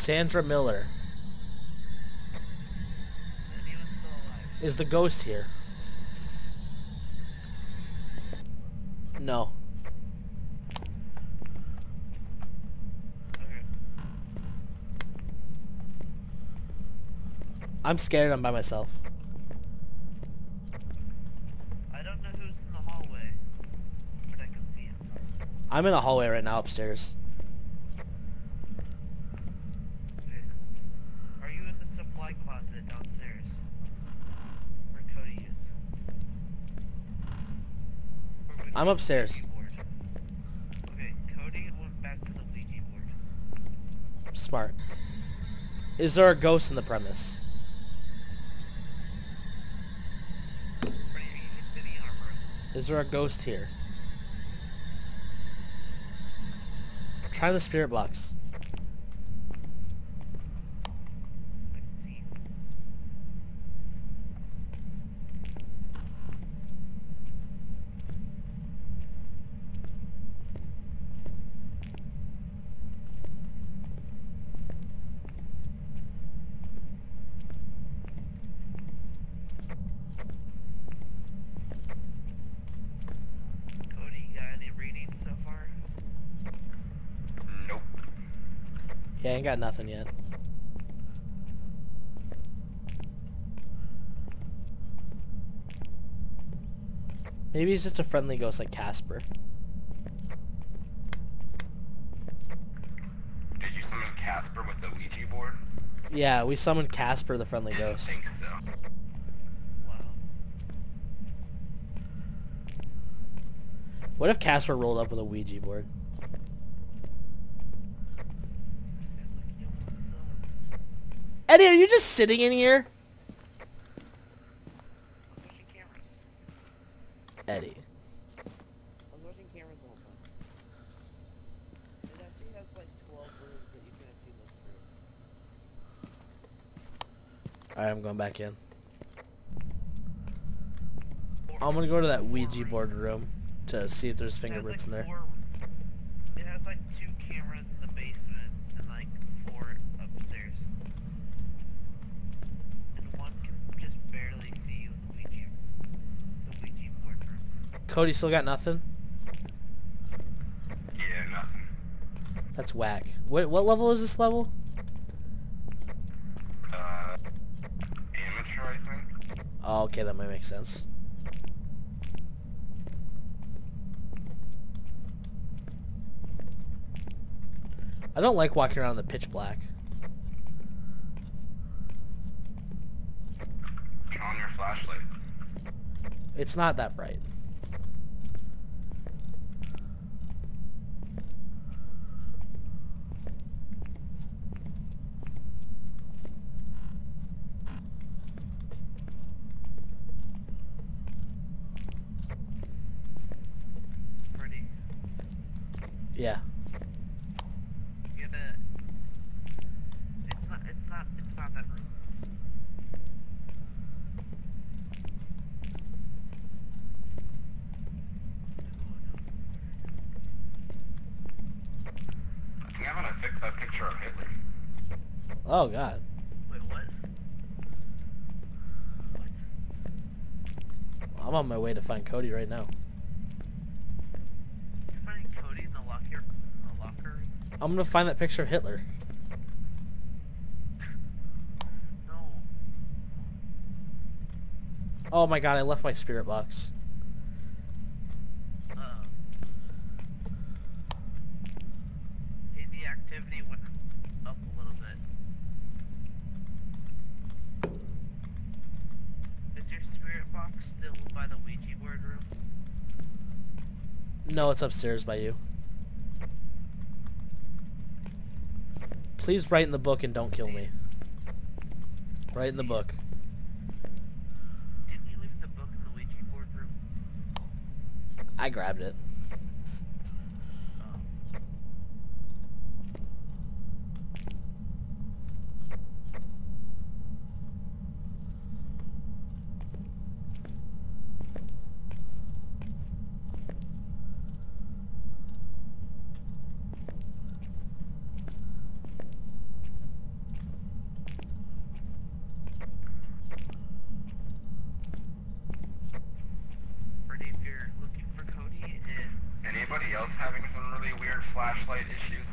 [SPEAKER 1] Sandra Miller.
[SPEAKER 4] Is anyone still alive?
[SPEAKER 1] Is the ghost here? No.
[SPEAKER 4] Okay.
[SPEAKER 1] I'm scared I'm by myself.
[SPEAKER 4] I don't know who's in the hallway.
[SPEAKER 1] I'm in a hallway right now upstairs.
[SPEAKER 3] Okay. Are you in the supply closet downstairs? Where Cody is? Or would
[SPEAKER 1] I'm upstairs.
[SPEAKER 3] Okay, Cody went back to the Ouija board.
[SPEAKER 1] Smart. Is there a ghost in the premise?
[SPEAKER 3] Freddy, are you just sitting in our room?
[SPEAKER 1] Is there a ghost here? Try the spirit box.
[SPEAKER 3] I can see. Cody, you got any readings so far?
[SPEAKER 2] Nope.
[SPEAKER 1] Yeah, I ain't got nothing yet. Maybe he's just a friendly ghost like Casper.
[SPEAKER 2] Did you summon Casper with the Ouija board?
[SPEAKER 1] Yeah, we summoned Casper the friendly
[SPEAKER 2] Didn't
[SPEAKER 1] ghost.
[SPEAKER 2] think so.
[SPEAKER 3] Wow.
[SPEAKER 1] What if Casper rolled up with a Ouija board?
[SPEAKER 3] Sounds like you want some.
[SPEAKER 1] Eddie, are you just sitting in here? Eddie.
[SPEAKER 7] I was watching cameras the whole time. It actually has like 12 rooms that you can actually look through.
[SPEAKER 1] Alright, I'm going back in. I'm gonna go to that Ouija board room to see if there's fingerprints in there.
[SPEAKER 3] four- It has like two cameras in the basement and like four upstairs. And one can just barely see the Ouija, the Ouija board room.
[SPEAKER 1] Cody still got nothing?
[SPEAKER 2] Yeah, nothing.
[SPEAKER 1] That's whack. What what level is this level?
[SPEAKER 2] Uh, amateur, I think.
[SPEAKER 1] Oh, okay, that might make sense. I don't like walking around in the pitch black.
[SPEAKER 2] Turn on your flashlight.
[SPEAKER 1] It's not that bright.
[SPEAKER 3] Pretty.
[SPEAKER 1] Yeah.
[SPEAKER 3] You gotta. It's not. It's not. It's not that room.
[SPEAKER 2] I think I have a, pic- a picture of Hitler.
[SPEAKER 1] Oh god.
[SPEAKER 3] Wait, what? What?
[SPEAKER 1] I'm on my way to find Cody right now.
[SPEAKER 3] You're finding Cody in the locker. In the locker.
[SPEAKER 1] I'm gonna find that picture of Hitler.
[SPEAKER 3] No.
[SPEAKER 1] Oh my god, I left my spirit box.
[SPEAKER 3] Uh. Hey, the activity went up a little bit. Is your spirit box still by the Ouija board room?
[SPEAKER 1] No, it's upstairs by you. Please write in the book and don't kill me. Write in the book.
[SPEAKER 3] Didn't leave the book in the Ouija board room?
[SPEAKER 1] I grabbed it.
[SPEAKER 3] Oh. Freddy, if you're looking for Cody, it,
[SPEAKER 2] Anybody else having some really weird flashlight issues?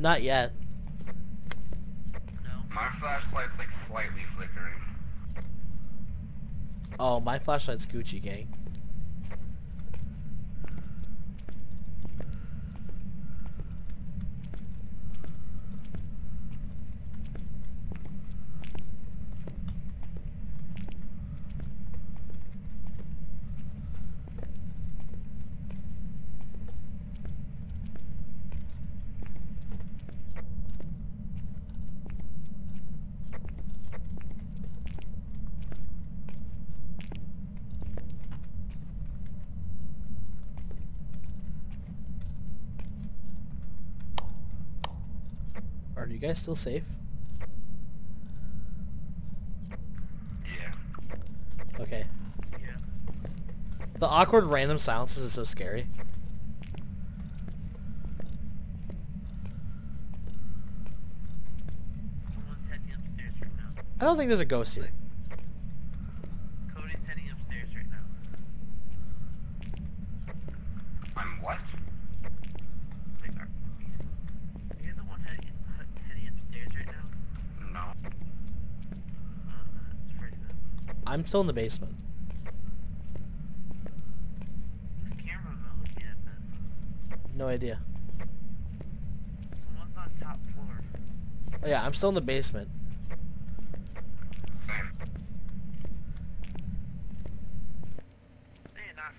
[SPEAKER 1] Not yet.
[SPEAKER 3] no.
[SPEAKER 2] My flashlight's like slightly flickering.
[SPEAKER 1] Oh, my flashlight's Gucci gang. You guys still safe?
[SPEAKER 2] Yeah.
[SPEAKER 1] Okay.
[SPEAKER 3] Yeah.
[SPEAKER 1] The awkward random silences is so scary.
[SPEAKER 3] Someone's heading upstairs right now.
[SPEAKER 1] I don't think there's a ghost here.
[SPEAKER 3] Cody's heading upstairs right now.
[SPEAKER 2] I'm what?
[SPEAKER 3] Wait, are, are you the one heading, he- heading upstairs right now?
[SPEAKER 2] No.
[SPEAKER 3] Oh, that's Freddy then.
[SPEAKER 1] I'm still in the basement.
[SPEAKER 3] Whose camera am I looking at then?
[SPEAKER 1] No idea.
[SPEAKER 3] Someone's on top floor.
[SPEAKER 1] Oh, yeah, I'm still in the basement.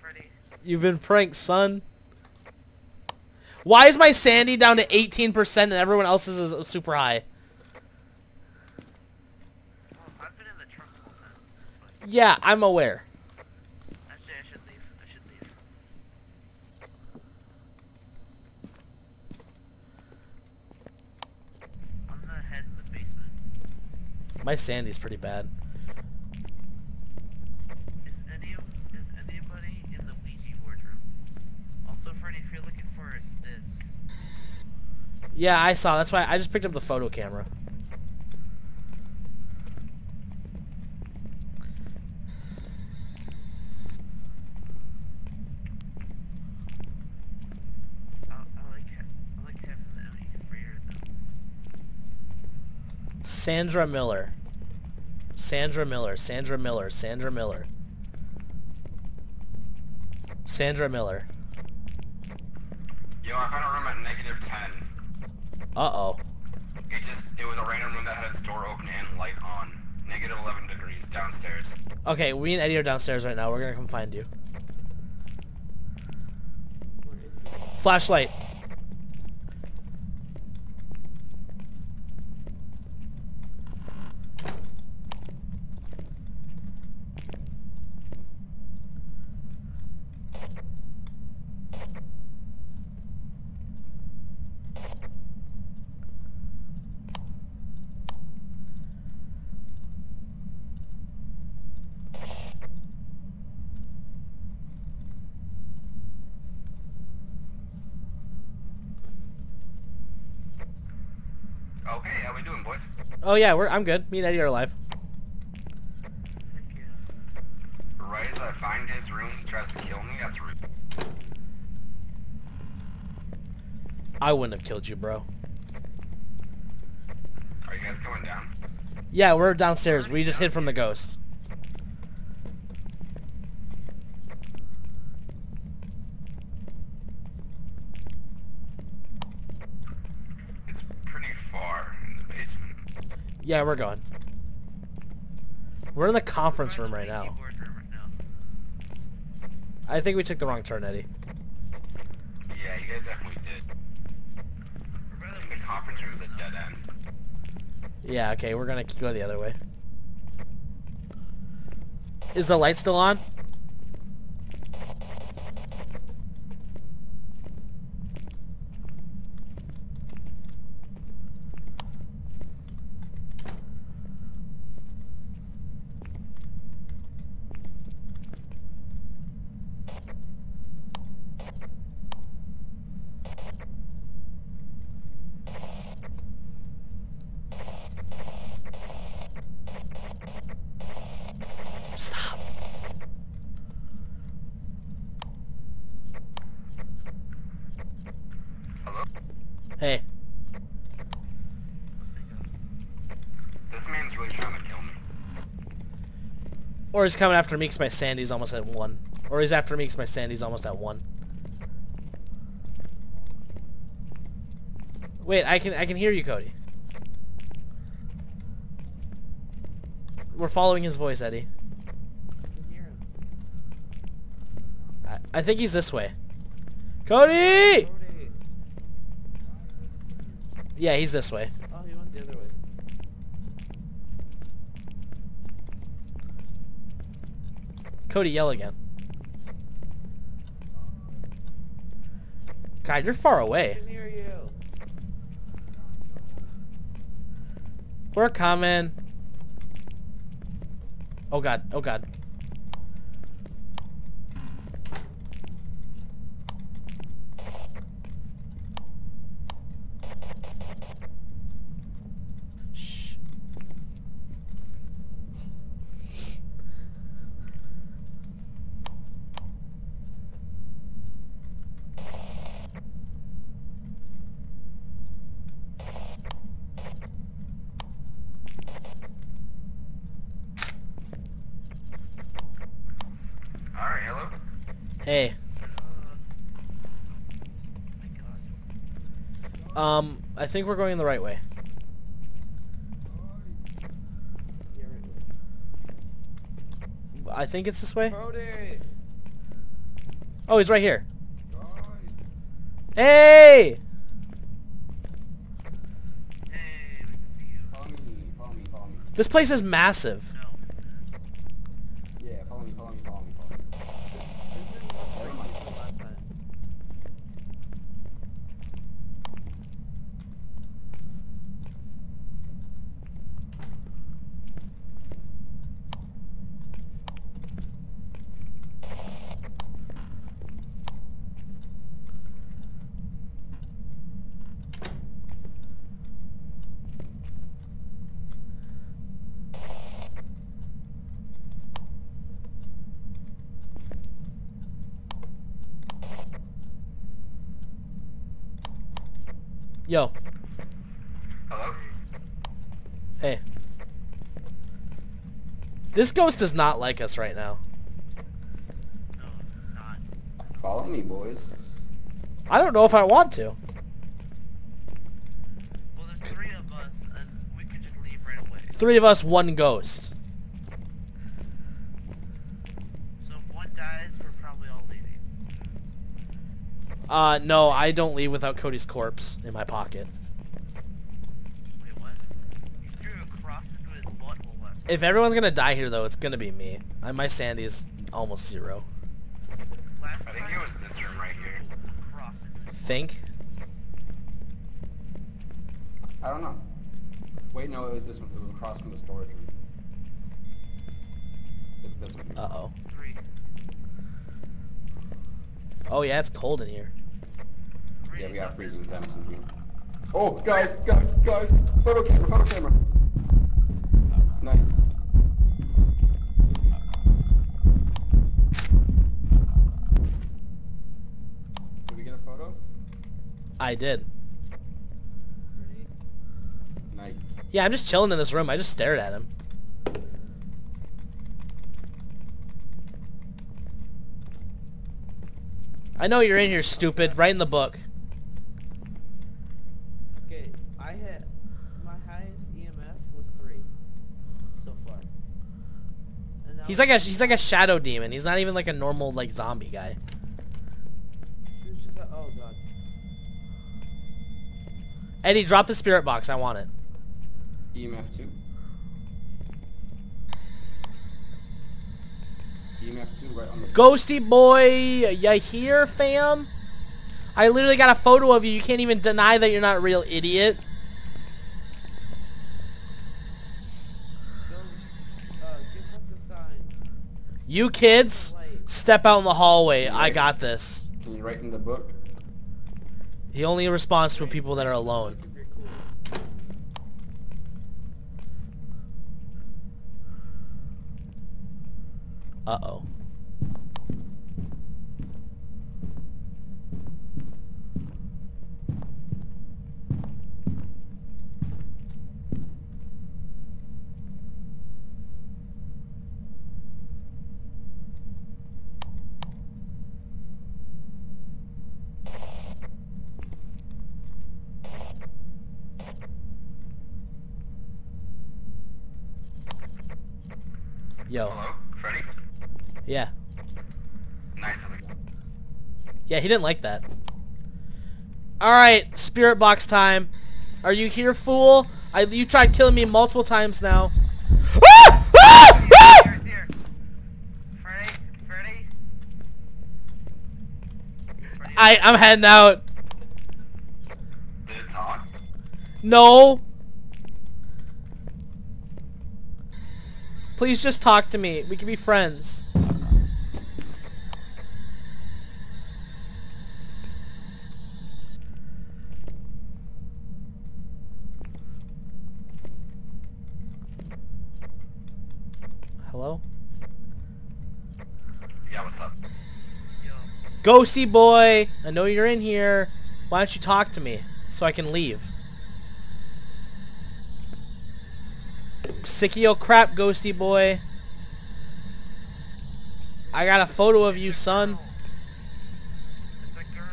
[SPEAKER 3] Freddy.
[SPEAKER 1] You've been pranked, son. Why is my sanity down to 18% and everyone else's is super high?
[SPEAKER 3] Well, I've been in the truck the whole time. But
[SPEAKER 1] Yeah, I'm aware.
[SPEAKER 3] actually, I should leave. I should leave. I'm gonna head in the basement.
[SPEAKER 1] My sanity's pretty bad.
[SPEAKER 3] Is any is anybody in the Ouija board room? Also, Freddy, if you're looking for this,
[SPEAKER 1] Yeah, I saw. That's why I just picked up the photo camera.
[SPEAKER 3] I, I like ha- I like having the EMF reader though.
[SPEAKER 1] Sandra Miller. Sandra Miller. Sandra Miller. Sandra Miller. Sandra Miller.
[SPEAKER 2] Yo, I found a room at negative 10.
[SPEAKER 1] Uh-oh.
[SPEAKER 2] It just, it was a random room that had its door open and light on. Negative 11 degrees downstairs.
[SPEAKER 1] Okay, we and Eddie are downstairs right now. We're gonna come find you. Flashlight.
[SPEAKER 2] Okay, how we doing, boys?
[SPEAKER 1] Oh yeah, we're I'm good. Me and Eddie are alive.
[SPEAKER 2] Right as I find his room, he tries to kill me. That's rude.
[SPEAKER 1] I wouldn't have killed you, bro.
[SPEAKER 2] Are you guys going down?
[SPEAKER 1] Yeah, we're downstairs. We just hid from the ghost.
[SPEAKER 2] It's pretty far in the basement.
[SPEAKER 1] Yeah, we're going. We're in the conference room right now.
[SPEAKER 3] board room right now.
[SPEAKER 1] I think we took the wrong turn, Eddie.
[SPEAKER 2] Yeah, you guys definitely did. The conference room is a dead end.
[SPEAKER 1] Yeah, okay, we're gonna go the other way. Is the light still on? Stop.
[SPEAKER 2] Hello?
[SPEAKER 1] Hey,
[SPEAKER 2] This man's really trying to kill me.
[SPEAKER 1] Or he's coming after me because my sanity's almost at one. Or he's after me because my sanity's almost at one. Wait, I can I can hear you, Cody. We're following his voice, Eddie.
[SPEAKER 8] I can hear him.
[SPEAKER 1] I, I think he's this way. Cody!
[SPEAKER 8] Cody!
[SPEAKER 1] Yeah, he's this way.
[SPEAKER 8] Oh, he went the other way.
[SPEAKER 1] Cody, yell again. God, you're far away.
[SPEAKER 8] can hear you.
[SPEAKER 1] We're coming. Oh god. Oh god. Shh.
[SPEAKER 2] Alright, hello?
[SPEAKER 1] Hey. Um, I think we're going the right way. I think it's this way. Oh, he's right here. Hey!
[SPEAKER 4] Hey, we can see you.
[SPEAKER 2] Follow me, follow me, follow me.
[SPEAKER 1] This place is massive.
[SPEAKER 4] No.
[SPEAKER 2] Yeah, follow me, follow me, follow me, follow me.
[SPEAKER 3] This is more
[SPEAKER 2] Never mind.
[SPEAKER 3] than last time.
[SPEAKER 1] Yo.
[SPEAKER 2] Hello?
[SPEAKER 1] Hey. This ghost does not like us right now.
[SPEAKER 4] No, it's not.
[SPEAKER 2] Follow me, boys.
[SPEAKER 1] I don't know if I want to.
[SPEAKER 4] Well, there's three of us, and we could just leave right away.
[SPEAKER 1] Three of us, one ghost.
[SPEAKER 4] So if one dies, we're probably all leaving.
[SPEAKER 1] Uh, no, I don't leave without Cody's corpse in my pocket.
[SPEAKER 4] Wait, what? You threw a cross into his butthole. What?
[SPEAKER 1] If everyone's gonna die here, though, it's gonna be me. I, my sanity is almost zero.
[SPEAKER 4] Last
[SPEAKER 2] I think
[SPEAKER 4] time
[SPEAKER 2] it was this room right here.
[SPEAKER 4] you threw a cross into his
[SPEAKER 1] Think?
[SPEAKER 2] I don't know. Wait, no, it was this one. 'cause It was across from the storage room. It's this one.
[SPEAKER 1] Uh-oh. Oh, yeah, it's cold in here.
[SPEAKER 4] Three.
[SPEAKER 2] Yeah, we got freezing temps in here. Oh, guys, guys, guys! Photo camera, photo camera! Nice. Did we get a photo?
[SPEAKER 1] I did.
[SPEAKER 2] Nice.
[SPEAKER 1] Yeah, I'm just chilling in this room. I just stared at him. I know you're in here, stupid. Write in the book.
[SPEAKER 3] Okay, I hit my highest EMF was three so far. And now
[SPEAKER 1] He's like a he's like a shadow demon. He's not even like a normal like zombie guy.
[SPEAKER 3] a, oh god.
[SPEAKER 1] Eddie, drop the spirit box. I want it.
[SPEAKER 2] EMF 2. EMF 2 right on the.
[SPEAKER 1] Ghosty boy, you here, fam? I literally got a photo of you. You can't even deny that you're not a real idiot.
[SPEAKER 3] Go, uh, give us a sign.
[SPEAKER 1] You kids, step out in the hallway. I got this.
[SPEAKER 2] Can you write in the book?
[SPEAKER 1] He only responds to people that are alone.
[SPEAKER 3] If you're cool.
[SPEAKER 1] Uh-oh. Yo.
[SPEAKER 2] Freddy?
[SPEAKER 1] Yeah.
[SPEAKER 2] Nice.
[SPEAKER 1] Yeah, he didn't like that. Alright, spirit box time. Are you here, fool? I, you tried killing me multiple times now. Ah! Ah! Ah!
[SPEAKER 4] Here, here. Freddy, Freddy. Freddy,
[SPEAKER 1] I, I'm heading out.
[SPEAKER 2] Did it talk?
[SPEAKER 1] No. Please just talk to me. We can be friends. Hello?
[SPEAKER 5] Yeah, what's up?
[SPEAKER 4] Yo,
[SPEAKER 1] Ghosty boy! I know you're in here. Why don't you talk to me so I can leave? Sick of crap, Ghosty boy. I got a photo of you, son.
[SPEAKER 4] it's a girl.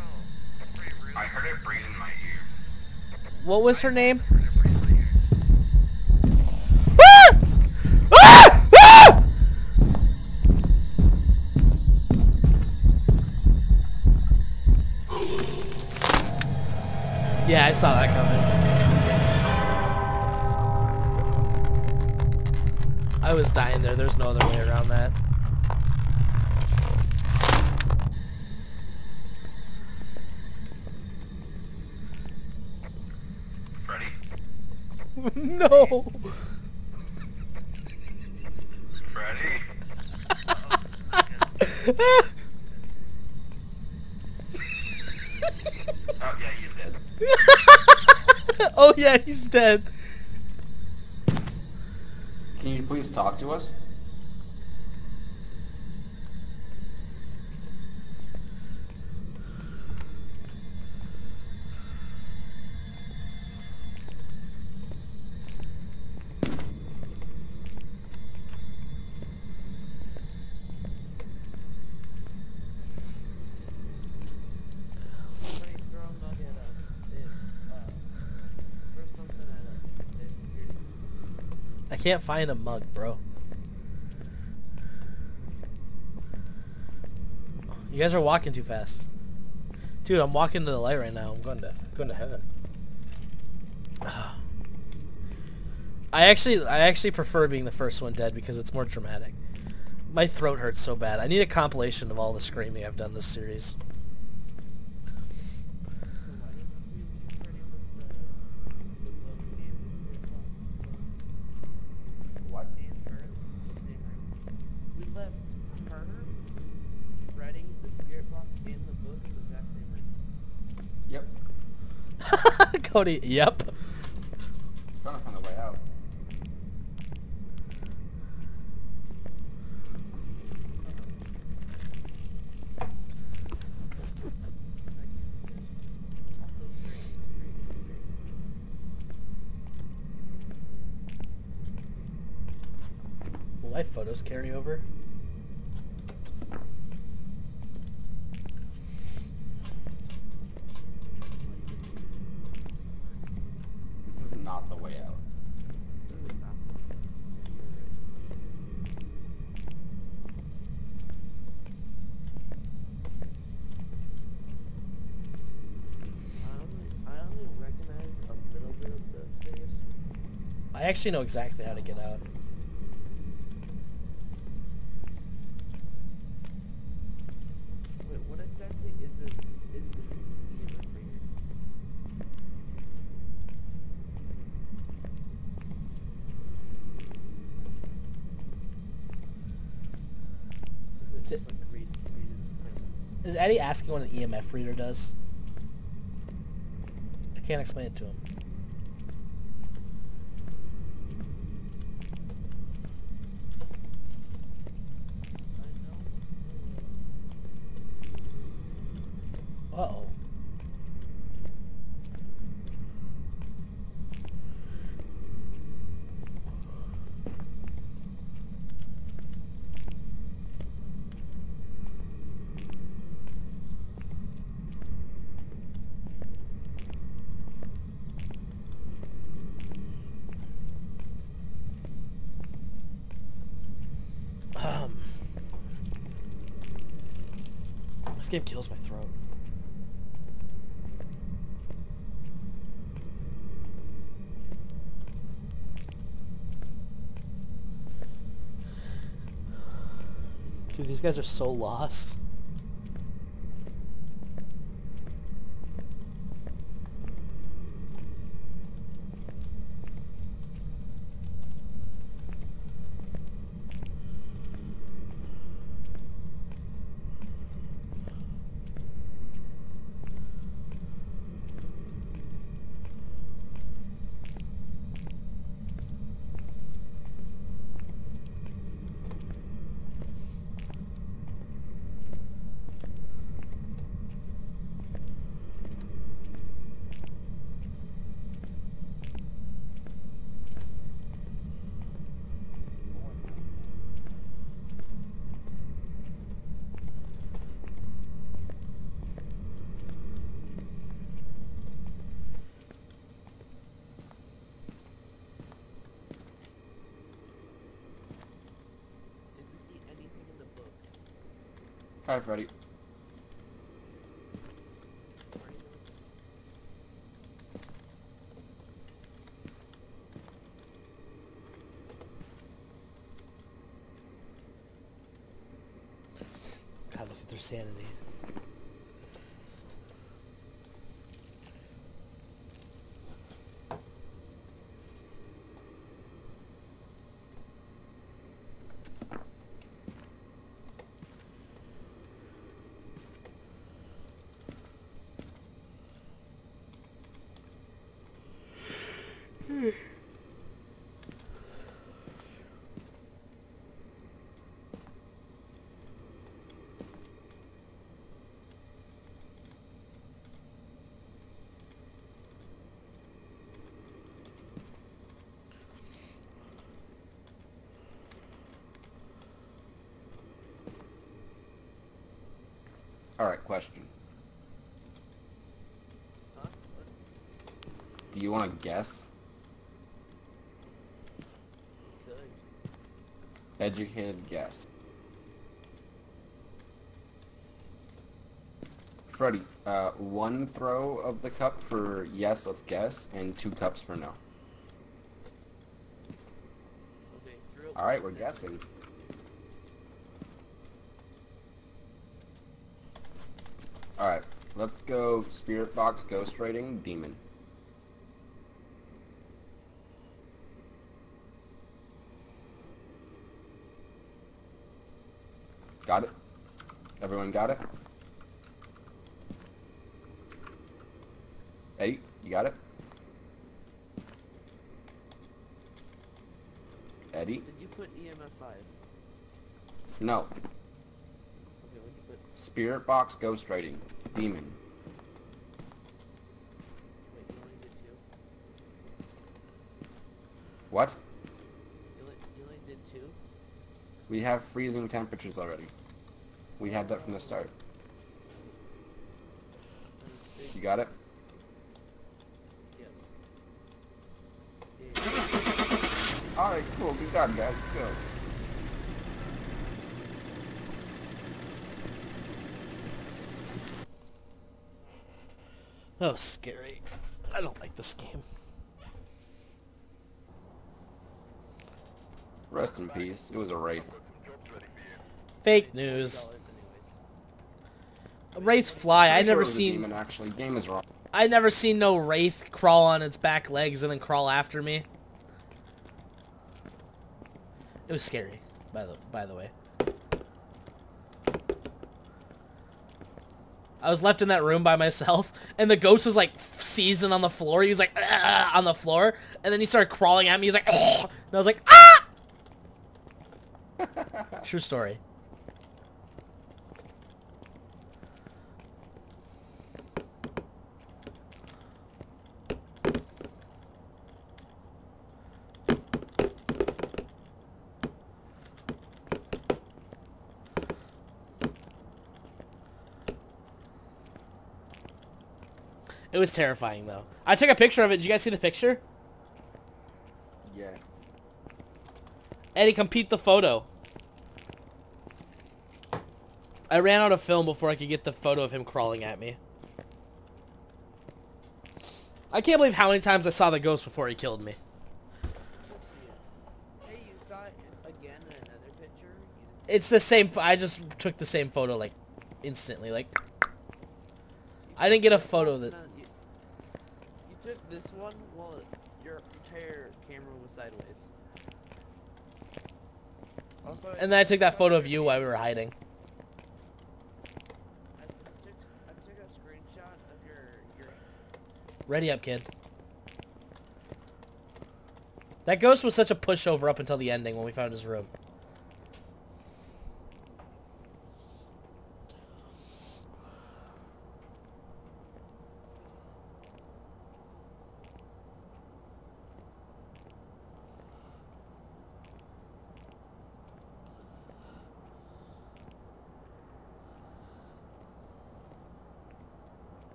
[SPEAKER 4] It's pretty rude.
[SPEAKER 5] I heard it breathe in my ear.
[SPEAKER 1] What was her name? I was dying there. There's no other way around that.
[SPEAKER 5] Freddy?
[SPEAKER 1] no.
[SPEAKER 5] Freddy? Oh, yeah, he's dead.
[SPEAKER 1] oh yeah, he's dead.
[SPEAKER 2] Please talk to us?
[SPEAKER 3] Somebody throw a mug at us. It, uh, throw something at us. It, you're,
[SPEAKER 1] I can't find a mug, bro. You guys are walking too fast. Dude, I'm walking to the light right now. I'm going to going to heaven. I actually I actually prefer being the first one dead because it's more dramatic. My throat hurts so bad. I need a compilation of all the screaming I've done this series.
[SPEAKER 3] so why didn't we leave Freddy with the, the book and the spirit box?
[SPEAKER 2] What?
[SPEAKER 3] And her in the same room. We left her, Freddy, the spirit box, and the book in the exact
[SPEAKER 2] Yep.
[SPEAKER 1] Cody, yep.
[SPEAKER 2] trying to find a way out.
[SPEAKER 1] My photos carry over?
[SPEAKER 2] This is not the way out.
[SPEAKER 3] This is not the you're right. I only, I only recognize a little bit of the upstairs.
[SPEAKER 1] I actually know exactly how to get out.
[SPEAKER 3] Wait, what exactly is it? Is it EMF reader? Is it just like read, read its?
[SPEAKER 1] Is Eddie asking what an EMF reader does? I can't explain it to him.
[SPEAKER 3] I know.
[SPEAKER 1] Uh oh. Um. Game kills my throat. Dude, these guys are so lost.
[SPEAKER 2] Hi, Freddy.
[SPEAKER 1] God, look at their sanity.
[SPEAKER 2] Alright, question.
[SPEAKER 3] Huh?
[SPEAKER 2] Do you want to guess?
[SPEAKER 3] Good.
[SPEAKER 2] Educated guess. Freddy, uh, one throw of the cup for yes, let's guess, and two cups for no.
[SPEAKER 3] Okay.
[SPEAKER 2] Alright, we're guessing. Alright, let's go Spirit Box Ghost Writing, Demon. Got it? Everyone got it? Eddie, you got it? Eddie?
[SPEAKER 3] Did you put EMF five?
[SPEAKER 2] No.
[SPEAKER 3] Okay, what did you put?
[SPEAKER 2] Spirit Box Ghost Writing Demon.
[SPEAKER 3] Wait, you only did two.
[SPEAKER 2] What?
[SPEAKER 3] You only did two.
[SPEAKER 2] We have freezing temperatures already. We had that from the start. You got it?
[SPEAKER 3] Yes.
[SPEAKER 2] Alright, cool. Good job, guys. Let's go.
[SPEAKER 1] Oh, scary. I don't like this game.
[SPEAKER 2] Rest in peace. It was a wraith.
[SPEAKER 1] Fake news. Wraith fly. I never seen.
[SPEAKER 2] Demon, actually. Game is wrong.
[SPEAKER 1] I never seen no wraith crawl on its back legs and then crawl after me. It was scary. By the by the way. I was left in that room by myself, and the ghost was like seizing on the floor. He was like on the floor, and then he started crawling at me. He was like, "Ah," and I was like, ah! True story. It was terrifying though. I took a picture of it. Did you guys see the picture?
[SPEAKER 2] Yeah.
[SPEAKER 1] Eddie, compete the photo. I ran out of film before I could get the photo of him crawling at me. I can't believe how many times I saw the ghost before he killed me.
[SPEAKER 3] Hey, you saw it again in another picture?
[SPEAKER 1] It's the same. I just took the same photo like instantly. Like I didn't get a photo that.
[SPEAKER 3] No, you, you took this one while your entire camera was sideways. Also,
[SPEAKER 1] And then I took that photo of you while we were hiding.
[SPEAKER 3] I took, I took a screenshot of your your.
[SPEAKER 1] Ready up, kid. That ghost was such a pushover up until the ending when we found his room.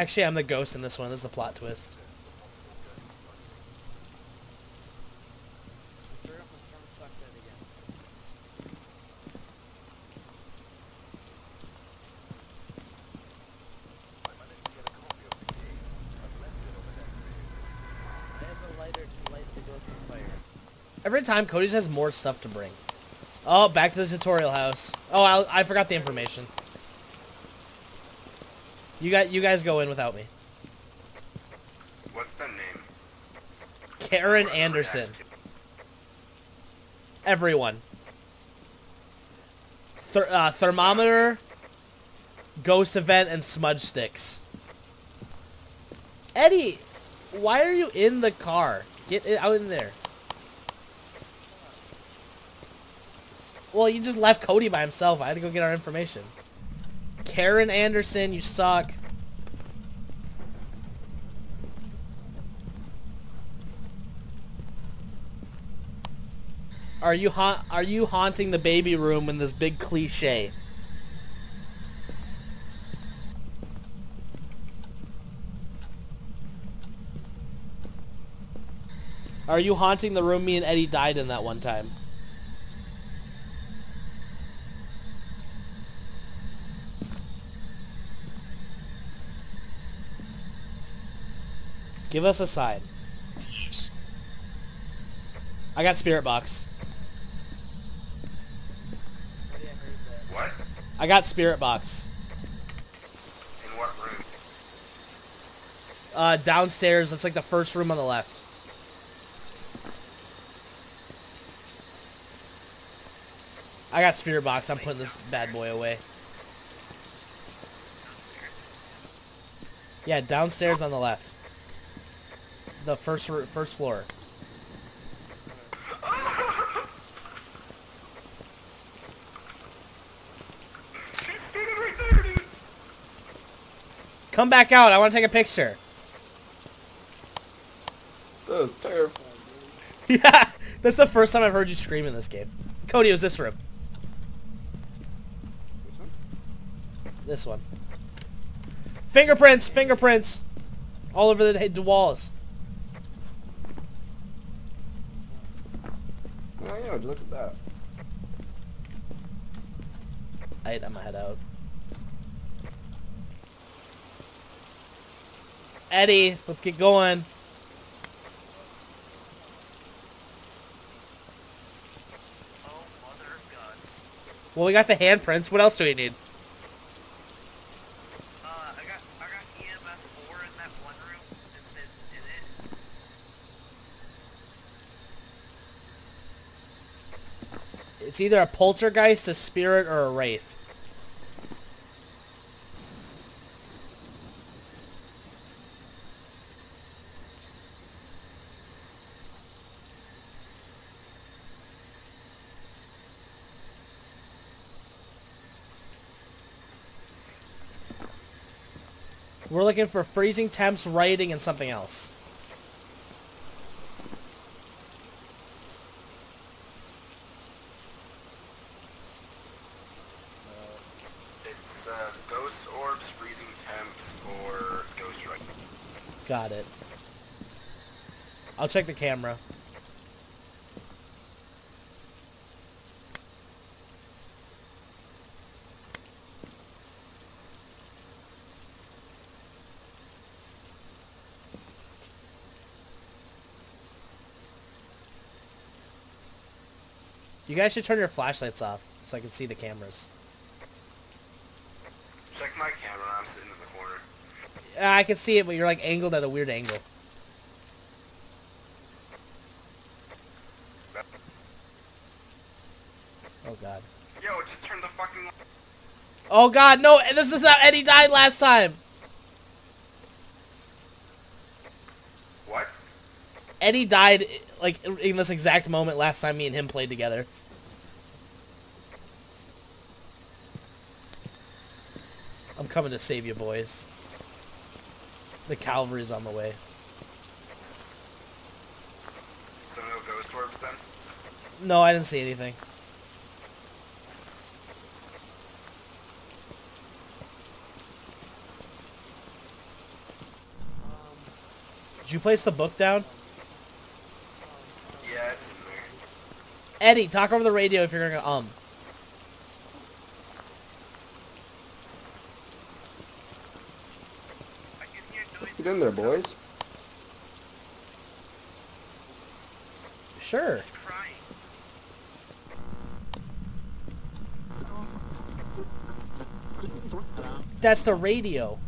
[SPEAKER 1] Actually, I'm the ghost in this one. This is the plot twist. Every time, Cody has more stuff to bring. Oh, back to the tutorial house. Oh, I, I forgot the information. You got you guys go in without me.
[SPEAKER 2] What's the name?
[SPEAKER 1] Karen Anderson. Everyone. Ther uh, thermometer, ghost event, and smudge sticks. Eddie, why are you in the car? Get out in there. Well, you just left Cody by himself. I had to go get our information. Karen Anderson, you suck. Are you ha- are you haunting the baby room in this big cliche? Are you haunting the room me and Eddie died in that one time? Give us a sign. I got spirit box.
[SPEAKER 2] What?
[SPEAKER 1] I got spirit box.
[SPEAKER 2] In what room?
[SPEAKER 1] Uh, downstairs. That's like the first room on the left. I got spirit box. I'm putting this bad boy away. Yeah, downstairs on the left. The first first floor.
[SPEAKER 2] She's standing right there, dude.
[SPEAKER 1] Come back out. I want to take a picture.
[SPEAKER 9] That was terrifying. Dude.
[SPEAKER 1] yeah, that's the first time I've heard you scream in this game. Cody, it was this room. This one. Fingerprints, fingerprints, all over the, the walls.
[SPEAKER 9] Yeah, look at that.
[SPEAKER 1] Alright, I'm gonna head out. Eddie, let's get going.
[SPEAKER 3] Oh, mother of God.
[SPEAKER 1] Well, we got the handprints. What else do we need?
[SPEAKER 3] Uh, I got, I got EMF 4 in that one room. It says in it.
[SPEAKER 1] It's either a poltergeist, a spirit, or a wraith. We're looking for freezing temps, writing, and something else.
[SPEAKER 2] It's uh, ghost orbs, freezing temps, or ghost right.
[SPEAKER 1] Got it. I'll check the camera. You guys should turn your flashlights off so I can see the cameras.
[SPEAKER 2] Check my camera. I'm sitting in the corner.
[SPEAKER 1] Uh, I can see it, but you're like angled at a weird angle. Oh god.
[SPEAKER 2] Yo, just turn the fucking. li-
[SPEAKER 1] Oh god, no! This is how Eddie died last time!
[SPEAKER 2] What?
[SPEAKER 1] Eddie died, like, in this exact moment last time me and him played together. I'm coming to save you, boys. The cavalry's on the way.
[SPEAKER 2] So no ghost orbs then?
[SPEAKER 1] No, I didn't see anything. Did you place the book down?
[SPEAKER 5] Yeah, it's in there.
[SPEAKER 1] Eddie, talk over the radio if you're gonna um.
[SPEAKER 4] I can.
[SPEAKER 6] Get in there, boys.
[SPEAKER 1] Sure. That's the radio.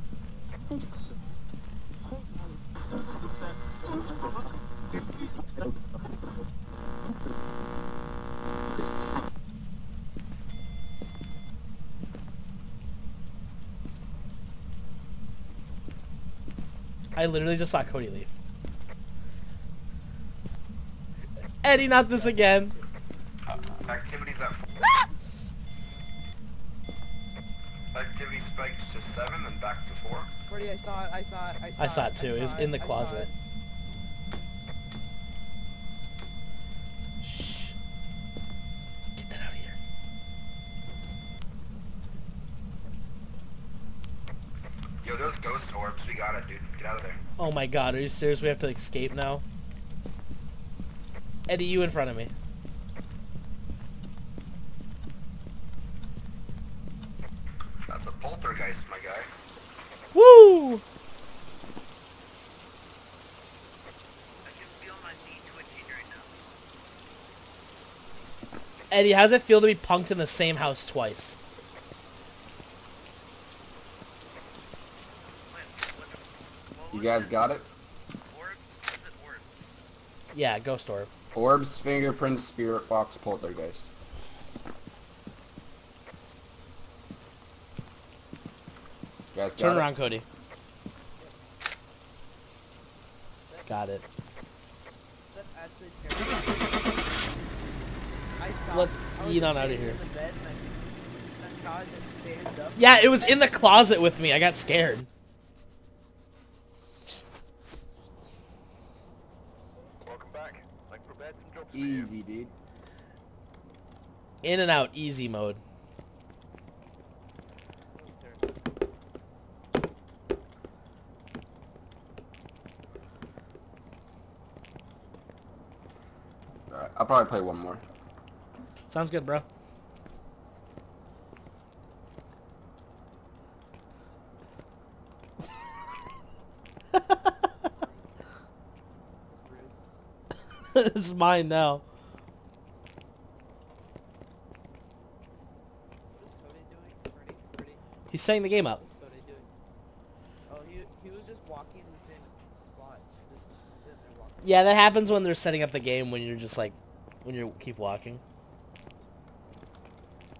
[SPEAKER 1] Literally just saw Cody leave. Eddie, not this again.
[SPEAKER 5] Uh, activities at. Ah! Activity spiked to seven, then back to four.
[SPEAKER 3] Freddy, I saw it. I saw it. I saw,
[SPEAKER 1] I saw it too. It was in the
[SPEAKER 3] I saw
[SPEAKER 1] closet.
[SPEAKER 3] it.
[SPEAKER 1] Shh. Get that out of here.
[SPEAKER 5] Yo, those ghost orbs, we got it, dude. Get out of there.
[SPEAKER 1] Oh my god, are you serious? We have to escape now? Eddie, you in front of me.
[SPEAKER 5] That's a poltergeist, my guy.
[SPEAKER 1] Woo!
[SPEAKER 4] I can feel my knee twitching right now.
[SPEAKER 1] Eddie, how does it feel to be punked in the same house twice?
[SPEAKER 4] Wait, what, what
[SPEAKER 2] You guys got it?
[SPEAKER 4] Orbs? Was?
[SPEAKER 1] Yeah, ghost orb.
[SPEAKER 2] Orbs, fingerprints, spirit box, poltergeist. You guys got
[SPEAKER 1] Turn
[SPEAKER 2] it?
[SPEAKER 1] around, Cody. Got it.
[SPEAKER 3] That's actually terrifying. I saw
[SPEAKER 1] Let's
[SPEAKER 3] it. I was
[SPEAKER 1] eat on out
[SPEAKER 3] of
[SPEAKER 1] here.
[SPEAKER 3] in the bed and I s- and I saw it just stand up.
[SPEAKER 1] Yeah, it was in the closet with me. I got scared.
[SPEAKER 5] Welcome back. Like prepared some jobs
[SPEAKER 2] Easy, dude.
[SPEAKER 1] In and out, easy mode.
[SPEAKER 2] Alright, I'll probably play one more.
[SPEAKER 1] Sounds good, bro. it's mine now.
[SPEAKER 3] What is Cody doing? Freddy, Freddy,
[SPEAKER 1] He's setting the game up.
[SPEAKER 3] what's Cody doing? Oh, he he was just walking in the same spot. Just, just sitting there walking.
[SPEAKER 1] Yeah, that happens when they're setting up the game when you're just like, when you keep walking.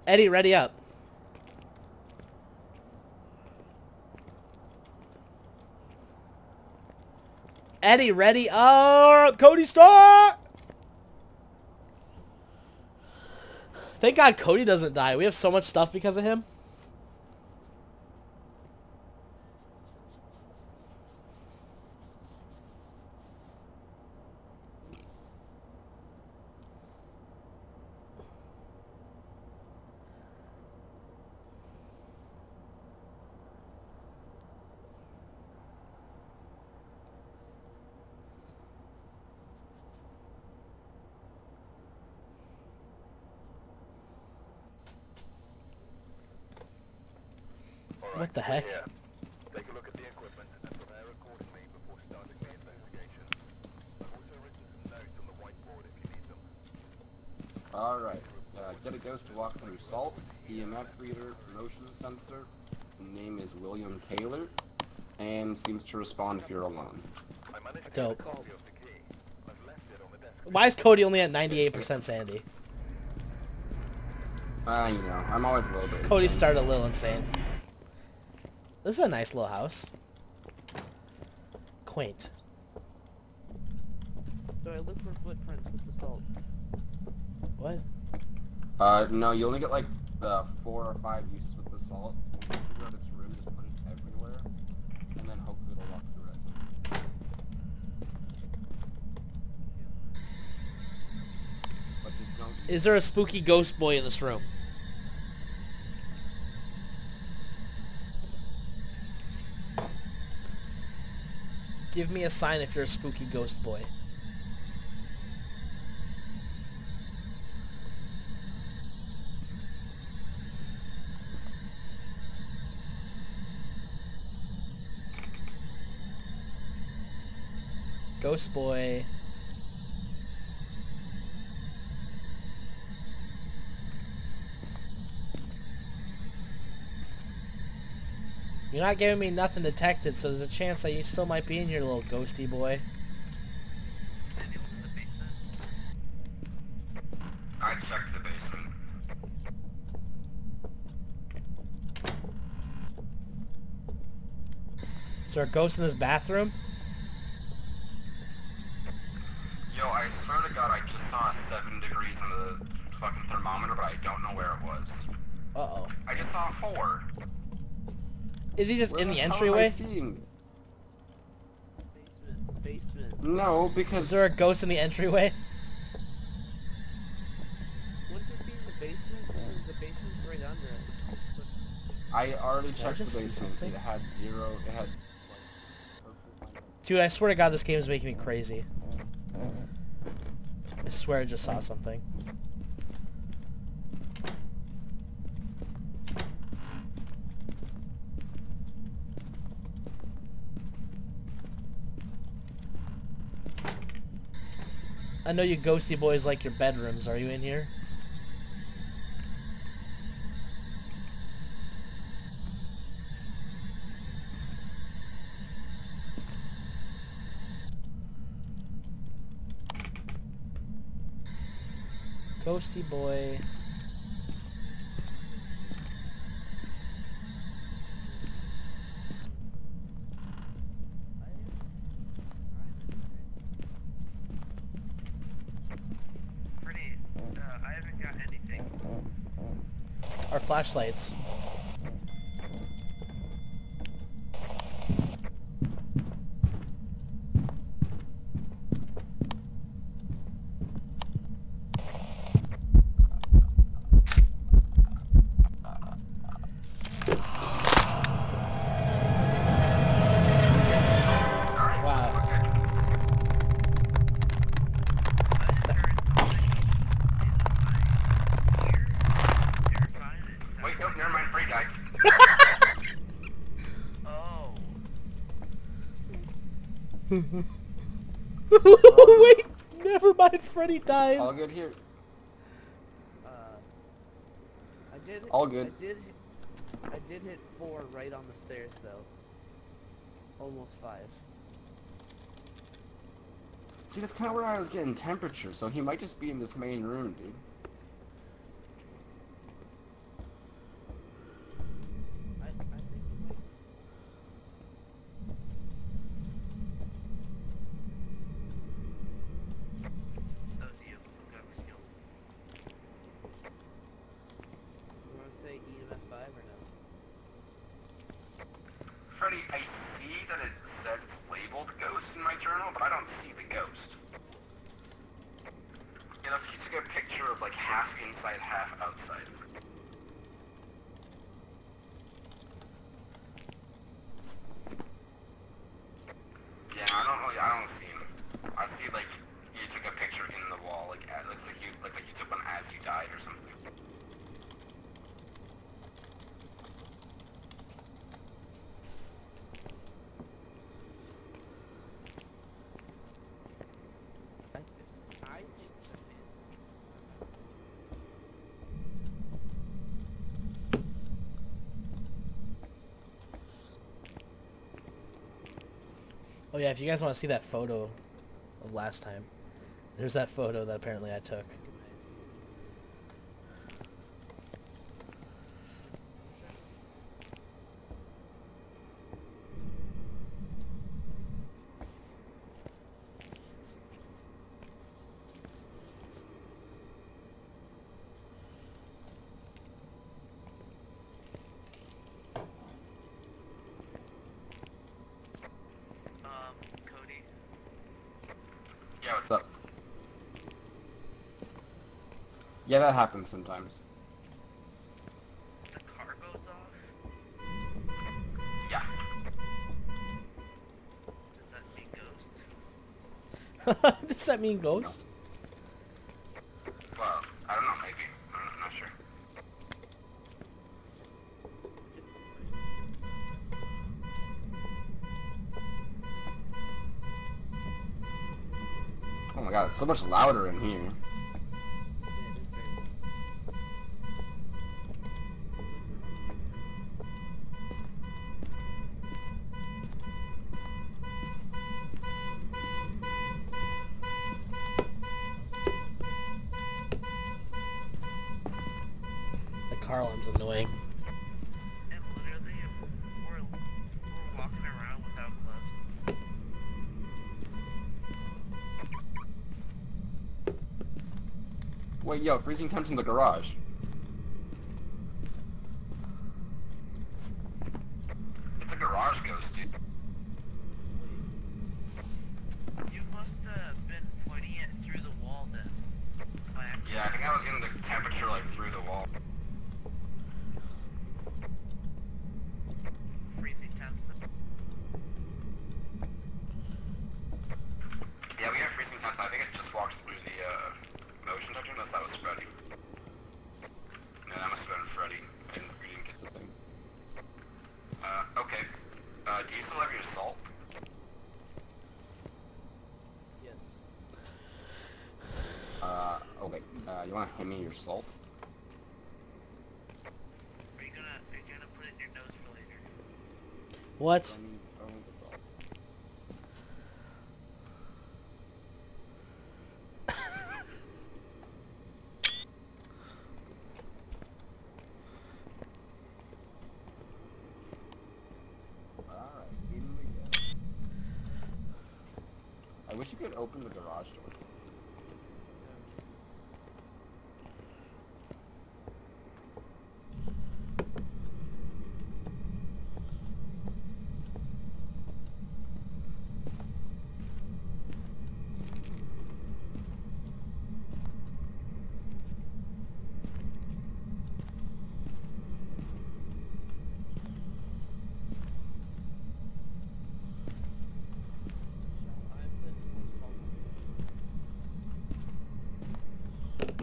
[SPEAKER 1] Eddie, ready up. Eddie, ready up. Cody, start. Thank God Cody doesn't die. We have so much stuff because of him. What the heck?
[SPEAKER 5] Take a look at the equipment and prepare accordingly before starting the investigation. I've also written some notes on the whiteboard if you need them.
[SPEAKER 2] Alright. Uh, get a ghost to walk through salt, EMF reader, motion sensor. Name is William Taylor. And seems to respond if you're alone.
[SPEAKER 5] I managed to
[SPEAKER 1] Dope.
[SPEAKER 5] get a copy of the key. I've left it on the desk.
[SPEAKER 1] Why is Cody only at 98% sanity?
[SPEAKER 2] Ah, you know, I'm always a little bit
[SPEAKER 1] Cody
[SPEAKER 2] insane.
[SPEAKER 1] started a little insane. This is a nice little house. Quaint.
[SPEAKER 3] So I look for footprints with the salt.
[SPEAKER 1] What?
[SPEAKER 2] Uh, no, you only get like the four or five uses with the salt. When you figure out its room, just put it everywhere, and then hopefully it'll walk through it. But just don't.
[SPEAKER 1] Is there a spooky ghost boy in this room? Give me a sign if you're a spooky ghost boy. Ghost boy. You're not giving me nothing detected, so there's a chance that you still might be in here, little ghosty boy.
[SPEAKER 4] Anyone in the?
[SPEAKER 2] I checked the basement.
[SPEAKER 1] Is there a ghost in this bathroom?
[SPEAKER 2] Yo, I swear to God, I just saw seven degrees on the fucking thermometer, but I don't know where it was.
[SPEAKER 1] Uh-oh.
[SPEAKER 2] I just saw four.
[SPEAKER 1] Is he just
[SPEAKER 2] Where
[SPEAKER 1] in the
[SPEAKER 2] hell am I
[SPEAKER 1] entryway?
[SPEAKER 2] seeing?
[SPEAKER 3] Basement. Basement.
[SPEAKER 2] No, because.
[SPEAKER 1] Is there a ghost in the entryway?
[SPEAKER 3] Wouldn't it be in the basement? Because the basement's right under it.
[SPEAKER 2] I already
[SPEAKER 1] Did I
[SPEAKER 2] checked the basement.
[SPEAKER 1] something?
[SPEAKER 2] It had zero. It had.
[SPEAKER 1] Dude, I swear to God, this game is making me crazy. I swear I just saw something. I know you ghosty boys like your bedrooms. Are you in here? Ghosty boy.
[SPEAKER 4] Freddy, uh, I haven't got anything.
[SPEAKER 1] Our flashlights.
[SPEAKER 2] Never mind.
[SPEAKER 1] Freddy died.
[SPEAKER 2] All good here.
[SPEAKER 3] Uh, I did.
[SPEAKER 2] All good.
[SPEAKER 3] I did. I did hit four right on the stairs though. Almost five.
[SPEAKER 2] See, that's kind of where I was getting temperature, so he might just be in this main room, dude.
[SPEAKER 3] I, I think it might.
[SPEAKER 4] That was you. Okay, we're killed.
[SPEAKER 3] You want to say EMF five or no?
[SPEAKER 2] Freddy, I see that it says it's labeled ghost in my journal, but I don't see the ghost. You know, if you took a picture of like half inside, half outside. Yeah, I don't really, I don't see him. I see like you took a picture in the wall, like at, looks like you, like, like you took one as you died or something.
[SPEAKER 3] I, th- I think that's it.
[SPEAKER 1] Oh yeah, if you guys want to see that photo of last time, there's that photo that apparently I took.
[SPEAKER 2] Yeah, that happens sometimes. Yeah.
[SPEAKER 4] Does that
[SPEAKER 1] mean ghost? No.
[SPEAKER 2] Well, I don't know, maybe. I'm not sure. Oh my god, it's so much louder in here. yo, freezing temps in the garage. your salt.
[SPEAKER 4] Are you gonna, are you gonna put it in your nose for later?
[SPEAKER 1] What?
[SPEAKER 2] I. Ah, I wish you could open the garage door.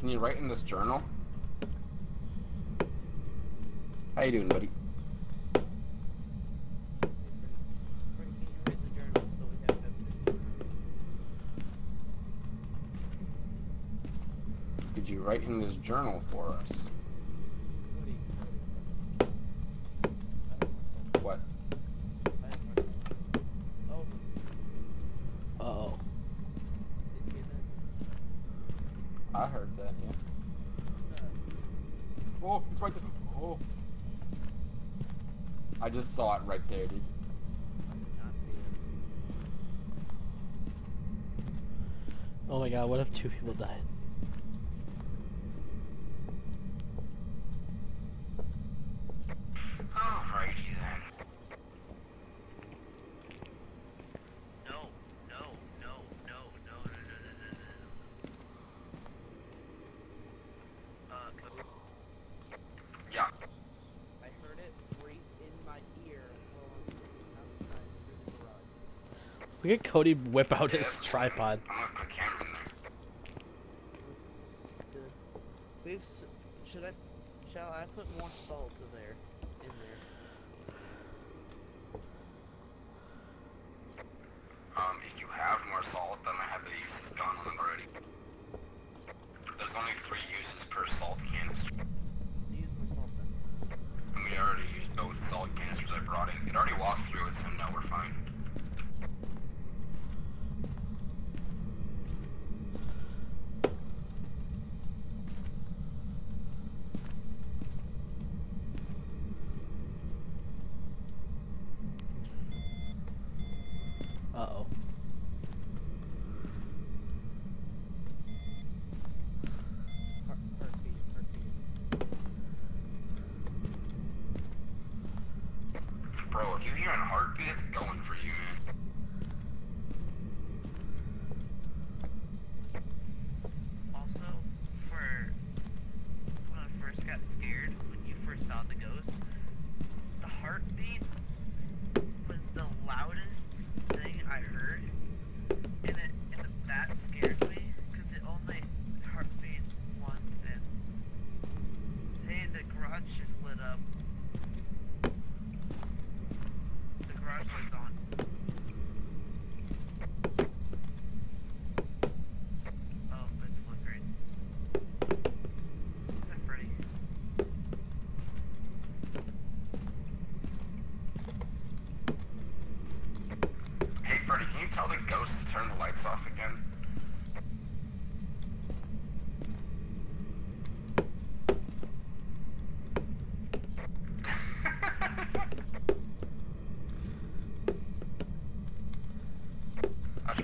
[SPEAKER 2] Can you write in this journal? How you doing, buddy?
[SPEAKER 3] Did you write
[SPEAKER 2] in this journal for us? saw it right there, dude.
[SPEAKER 1] Oh my god, what if two people died?
[SPEAKER 4] Look at Cody
[SPEAKER 1] whip out his tripod.
[SPEAKER 3] Should I, shall I put more salt in there?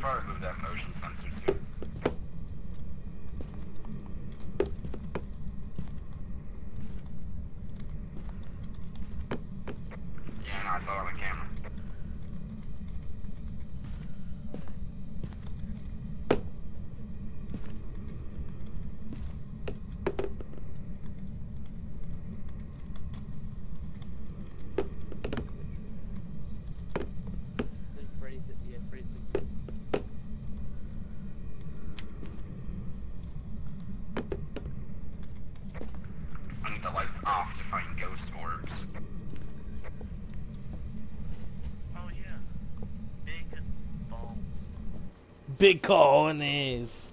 [SPEAKER 4] Affirmative that
[SPEAKER 2] motion.
[SPEAKER 4] big call on
[SPEAKER 3] this.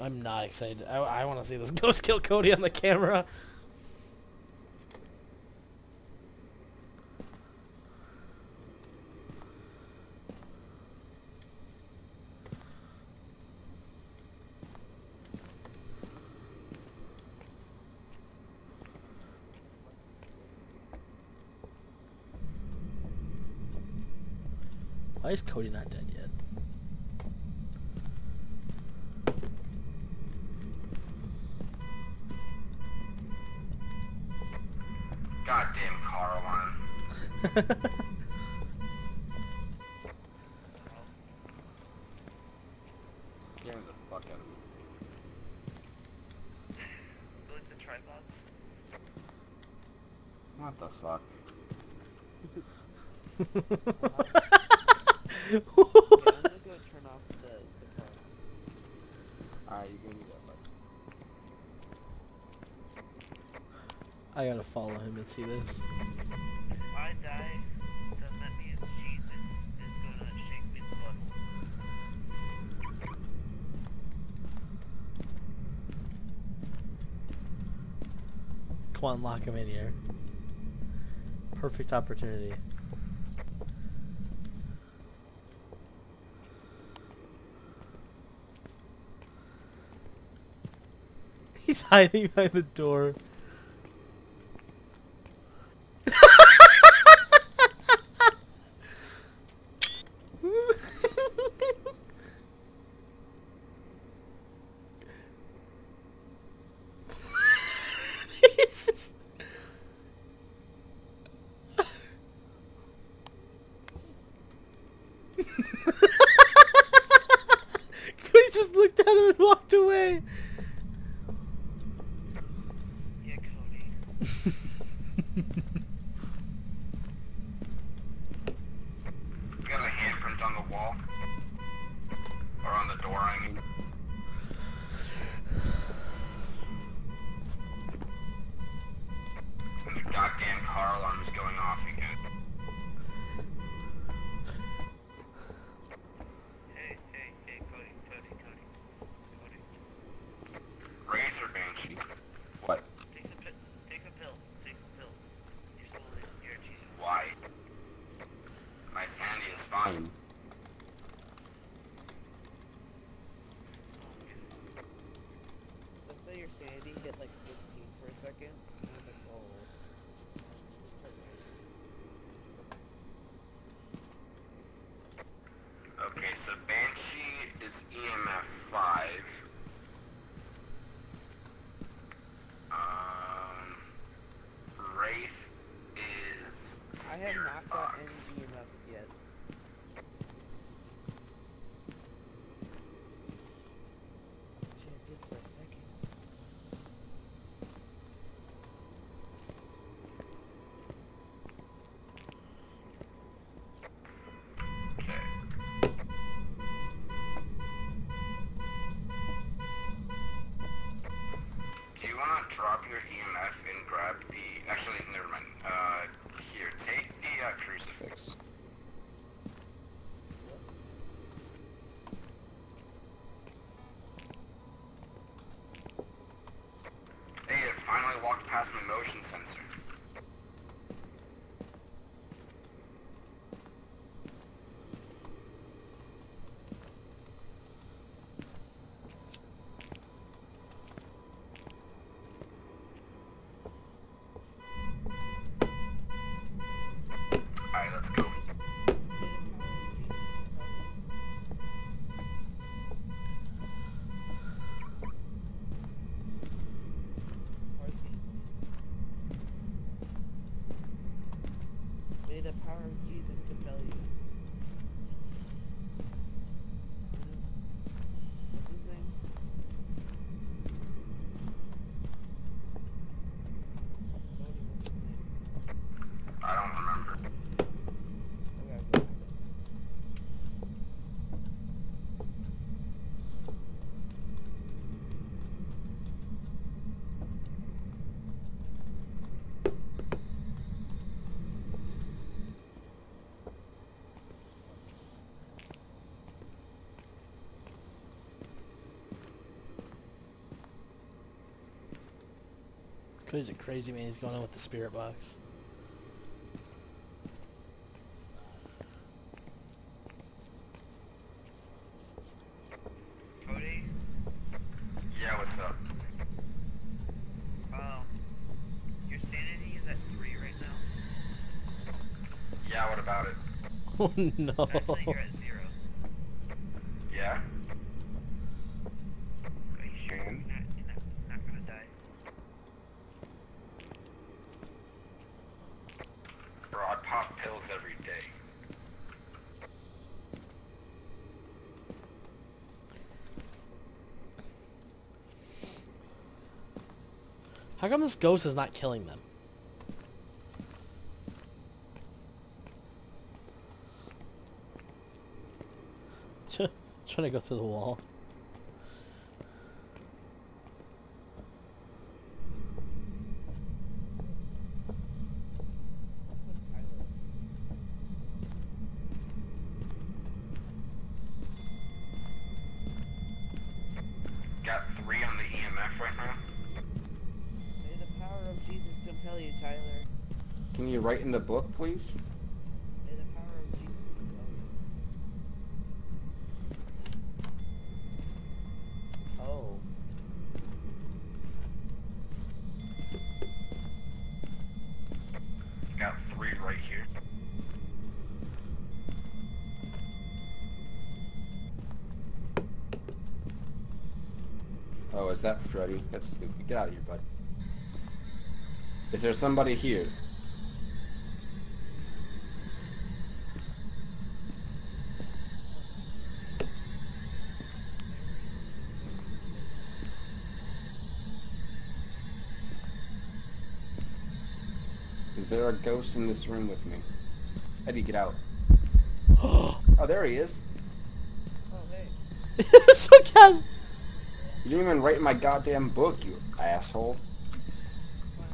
[SPEAKER 2] I'm
[SPEAKER 1] not excited. I, I want to see this ghost kill Cody on the camera. Why is Cody not dead yet?
[SPEAKER 2] Scaring the fuck out of me.
[SPEAKER 4] Like the tripod?
[SPEAKER 2] What the fuck?
[SPEAKER 1] I gotta follow him and see this. lock him in here. Perfect opportunity. He's hiding behind the door. Cody's a crazy man. He's going on with the spirit box.
[SPEAKER 3] Cody,
[SPEAKER 10] Yeah, what's up?
[SPEAKER 3] um, your sanity is at three right now.
[SPEAKER 10] Yeah, what about it?
[SPEAKER 1] Oh no.
[SPEAKER 3] Actually, you're at zero.
[SPEAKER 10] Yeah?
[SPEAKER 3] Are you sure you're
[SPEAKER 10] And?
[SPEAKER 3] not, you're not, not gonna die?
[SPEAKER 10] Bro, I pop pills every day.
[SPEAKER 1] How come this ghost is not killing them? Trying to go through the wall.
[SPEAKER 11] Tyler.
[SPEAKER 10] Got three on the EMF right now.
[SPEAKER 11] May the power of Jesus compel you, Tyler.
[SPEAKER 2] Can you write in the book, please?
[SPEAKER 11] May the power of Jesus compel you. Oh.
[SPEAKER 10] Got three right here.
[SPEAKER 2] Oh, is that Freddy? That's stupid. Get out of here, bud. Is there somebody here? Is there a ghost in this room with me? Eddie, get out. Oh, there he is.
[SPEAKER 11] Oh, hey.
[SPEAKER 1] so casual.
[SPEAKER 2] You didn't even write in my goddamn book, you asshole.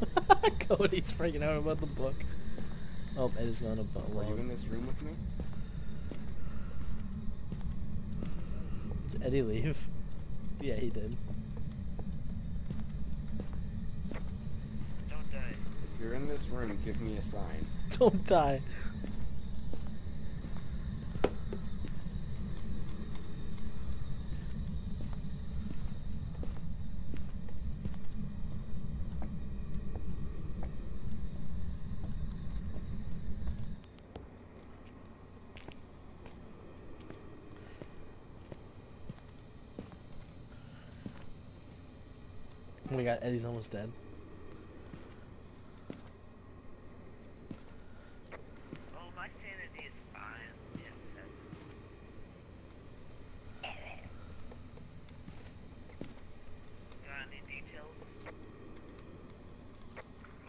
[SPEAKER 1] Cody's freaking out about the book. Oh, Eddie's going to
[SPEAKER 2] Were you in this room with me?
[SPEAKER 1] Did Eddie leave? Yeah, he did.
[SPEAKER 3] Don't die.
[SPEAKER 2] If you're in this room, give me a sign.
[SPEAKER 1] Don't die. Oh almost dead.
[SPEAKER 4] Oh, my sanity is fine. Yeah, that's... Got any details?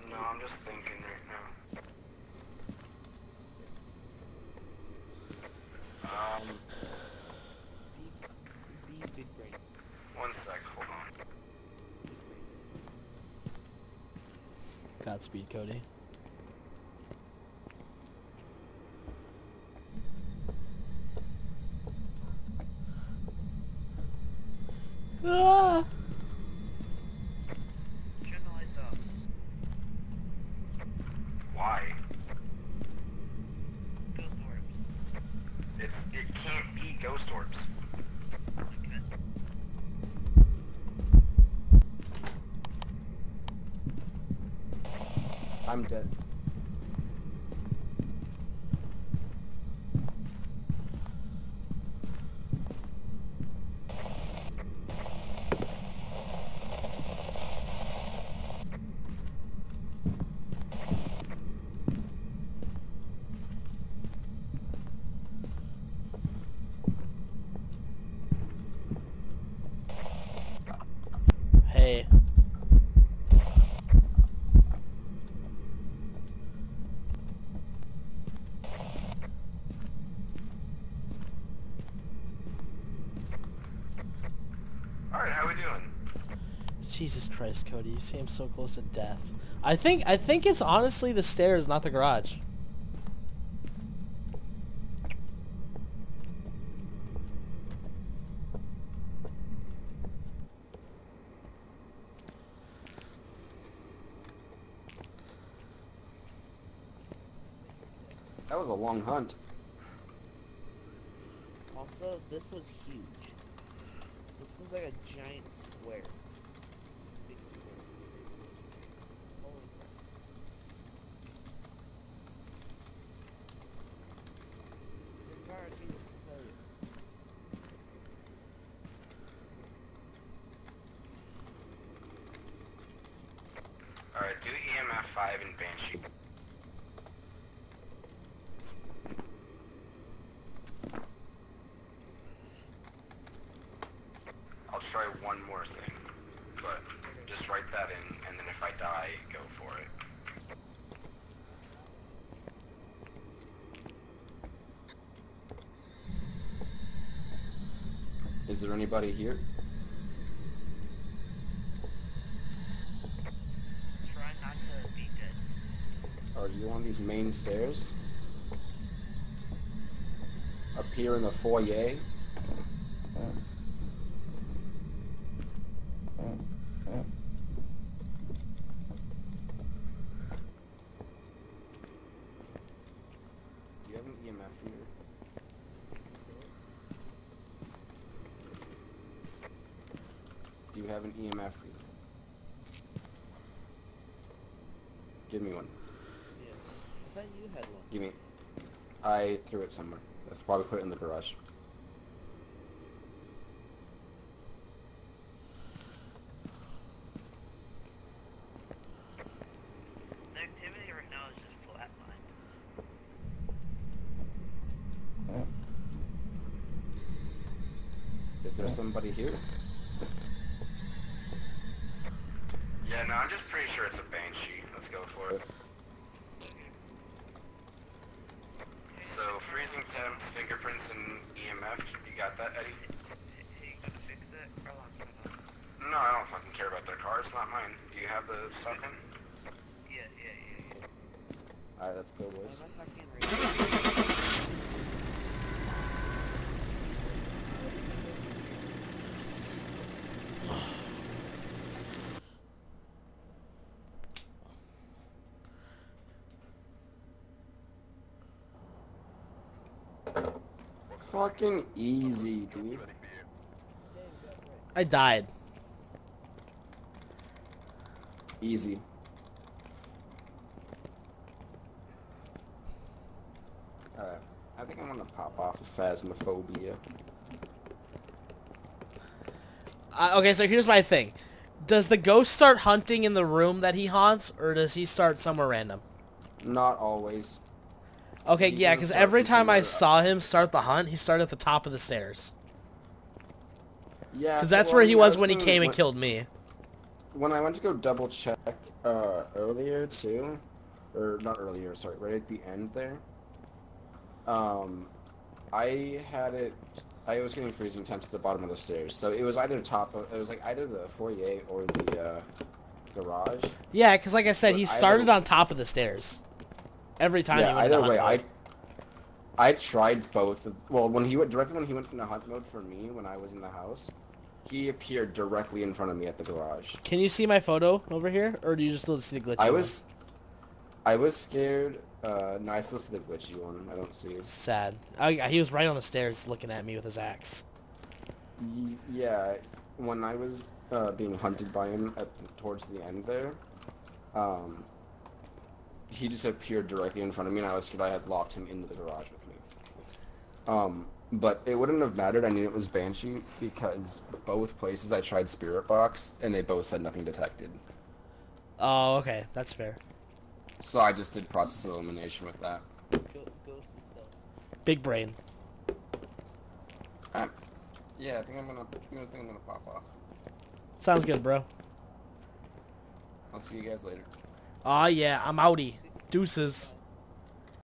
[SPEAKER 2] No, I'm just thinking right now. Um,
[SPEAKER 3] Be, be big brain.
[SPEAKER 2] one sec, hold on.
[SPEAKER 3] Big brain.
[SPEAKER 1] Godspeed, Cody. Ah!
[SPEAKER 4] Turn the lights off.
[SPEAKER 2] Why?
[SPEAKER 4] Ghost orbs.
[SPEAKER 2] It's it can't be ghost orbs.
[SPEAKER 4] Okay.
[SPEAKER 6] I'm dead.
[SPEAKER 1] Hey.
[SPEAKER 2] Alright, how we doing?
[SPEAKER 1] Jesus Christ, Cody, you seem so close to death. I think I think it's honestly the stairs, not the garage.
[SPEAKER 6] That was a long hunt.
[SPEAKER 3] Also, this was huge. This was like a giant square. Big square. Holy crap. The car Jesus can tell you.
[SPEAKER 2] Alright, do EMF 5 and Banshee. I'll try one more thing, but just write that in, and then if I die, go for it.
[SPEAKER 6] Is there anybody here?
[SPEAKER 4] Try not to be dead.
[SPEAKER 6] Are you on these main stairs? Up here in the foyer? You have an EMF here? Do you have an EMF reader? Give me one.
[SPEAKER 3] Yeah. I thought you had one.
[SPEAKER 6] Give me. I threw it somewhere. Let's probably put it in the garage.
[SPEAKER 4] The activity right now is just flatlined.
[SPEAKER 6] Is there somebody here?
[SPEAKER 2] Yeah, no, I'm just pretty sure it's a Banshee. Let's go for it. So, freezing temps, fingerprints, and EMF. You got that, Eddie?
[SPEAKER 4] Hey, you gonna fix it? Or long time
[SPEAKER 2] No, I don't fucking care about their car. It's not mine. Do you have the stuff in?
[SPEAKER 4] Yeah, yeah, yeah, yeah.
[SPEAKER 6] Alright, let's go, boys.
[SPEAKER 3] am I talking radio?
[SPEAKER 6] Fucking easy, dude.
[SPEAKER 1] I died.
[SPEAKER 6] Easy. Alright. I think I'm gonna pop off of Phasmophobia.
[SPEAKER 1] Uh, okay, so here's my thing. Does the ghost start hunting in the room that he haunts, or does he start somewhere random?
[SPEAKER 2] Not always.
[SPEAKER 1] Okay,
[SPEAKER 2] He
[SPEAKER 1] yeah, because every time I
[SPEAKER 2] somewhere-
[SPEAKER 1] saw him start the hunt, he started at the top of the stairs.
[SPEAKER 2] Yeah.
[SPEAKER 1] Because that's
[SPEAKER 2] well,
[SPEAKER 1] where he was when he came and killed me.
[SPEAKER 2] When I went to go double check uh, earlier too, or not earlier, sorry, right at the end there. Um, I had it. I was getting freezing temps at the bottom of the stairs, so it was either top. Of, it was like either the foyer or the uh, garage.
[SPEAKER 1] Yeah, because like I said,
[SPEAKER 2] But
[SPEAKER 1] he
[SPEAKER 2] either-
[SPEAKER 1] started on top of the stairs. Every time he
[SPEAKER 2] yeah,
[SPEAKER 1] went
[SPEAKER 2] either way, I. I tried both. Of, well, when he went directly when he went into hunt mode for me when I was in the house, he appeared directly in front of me at the garage.
[SPEAKER 1] Can you see my photo over here, or do you just still see the glitchy
[SPEAKER 2] I
[SPEAKER 1] one?
[SPEAKER 2] was, I was scared. Uh, no, I still see the glitchy one. I don't see.
[SPEAKER 1] sad. I, he was right on the stairs looking at me with his axe.
[SPEAKER 2] Y- Yeah, when I was uh, being hunted by him at towards the end there, um, he just appeared directly in front of me, and I was scared I had locked him into the garage with me. Um, but it wouldn't have mattered. I knew it was Banshee because both places I tried Spirit Box, and they both said nothing detected.
[SPEAKER 1] Oh, okay, that's fair.
[SPEAKER 2] So I just did process elimination with that.
[SPEAKER 3] Go, ghost is sus.
[SPEAKER 1] Big brain.
[SPEAKER 2] Um, yeah, I think I'm gonna. I think I'm gonna pop off.
[SPEAKER 1] Sounds good, bro.
[SPEAKER 2] I'll see you guys later.
[SPEAKER 1] Aw, yeah, I'm outie. Deuces.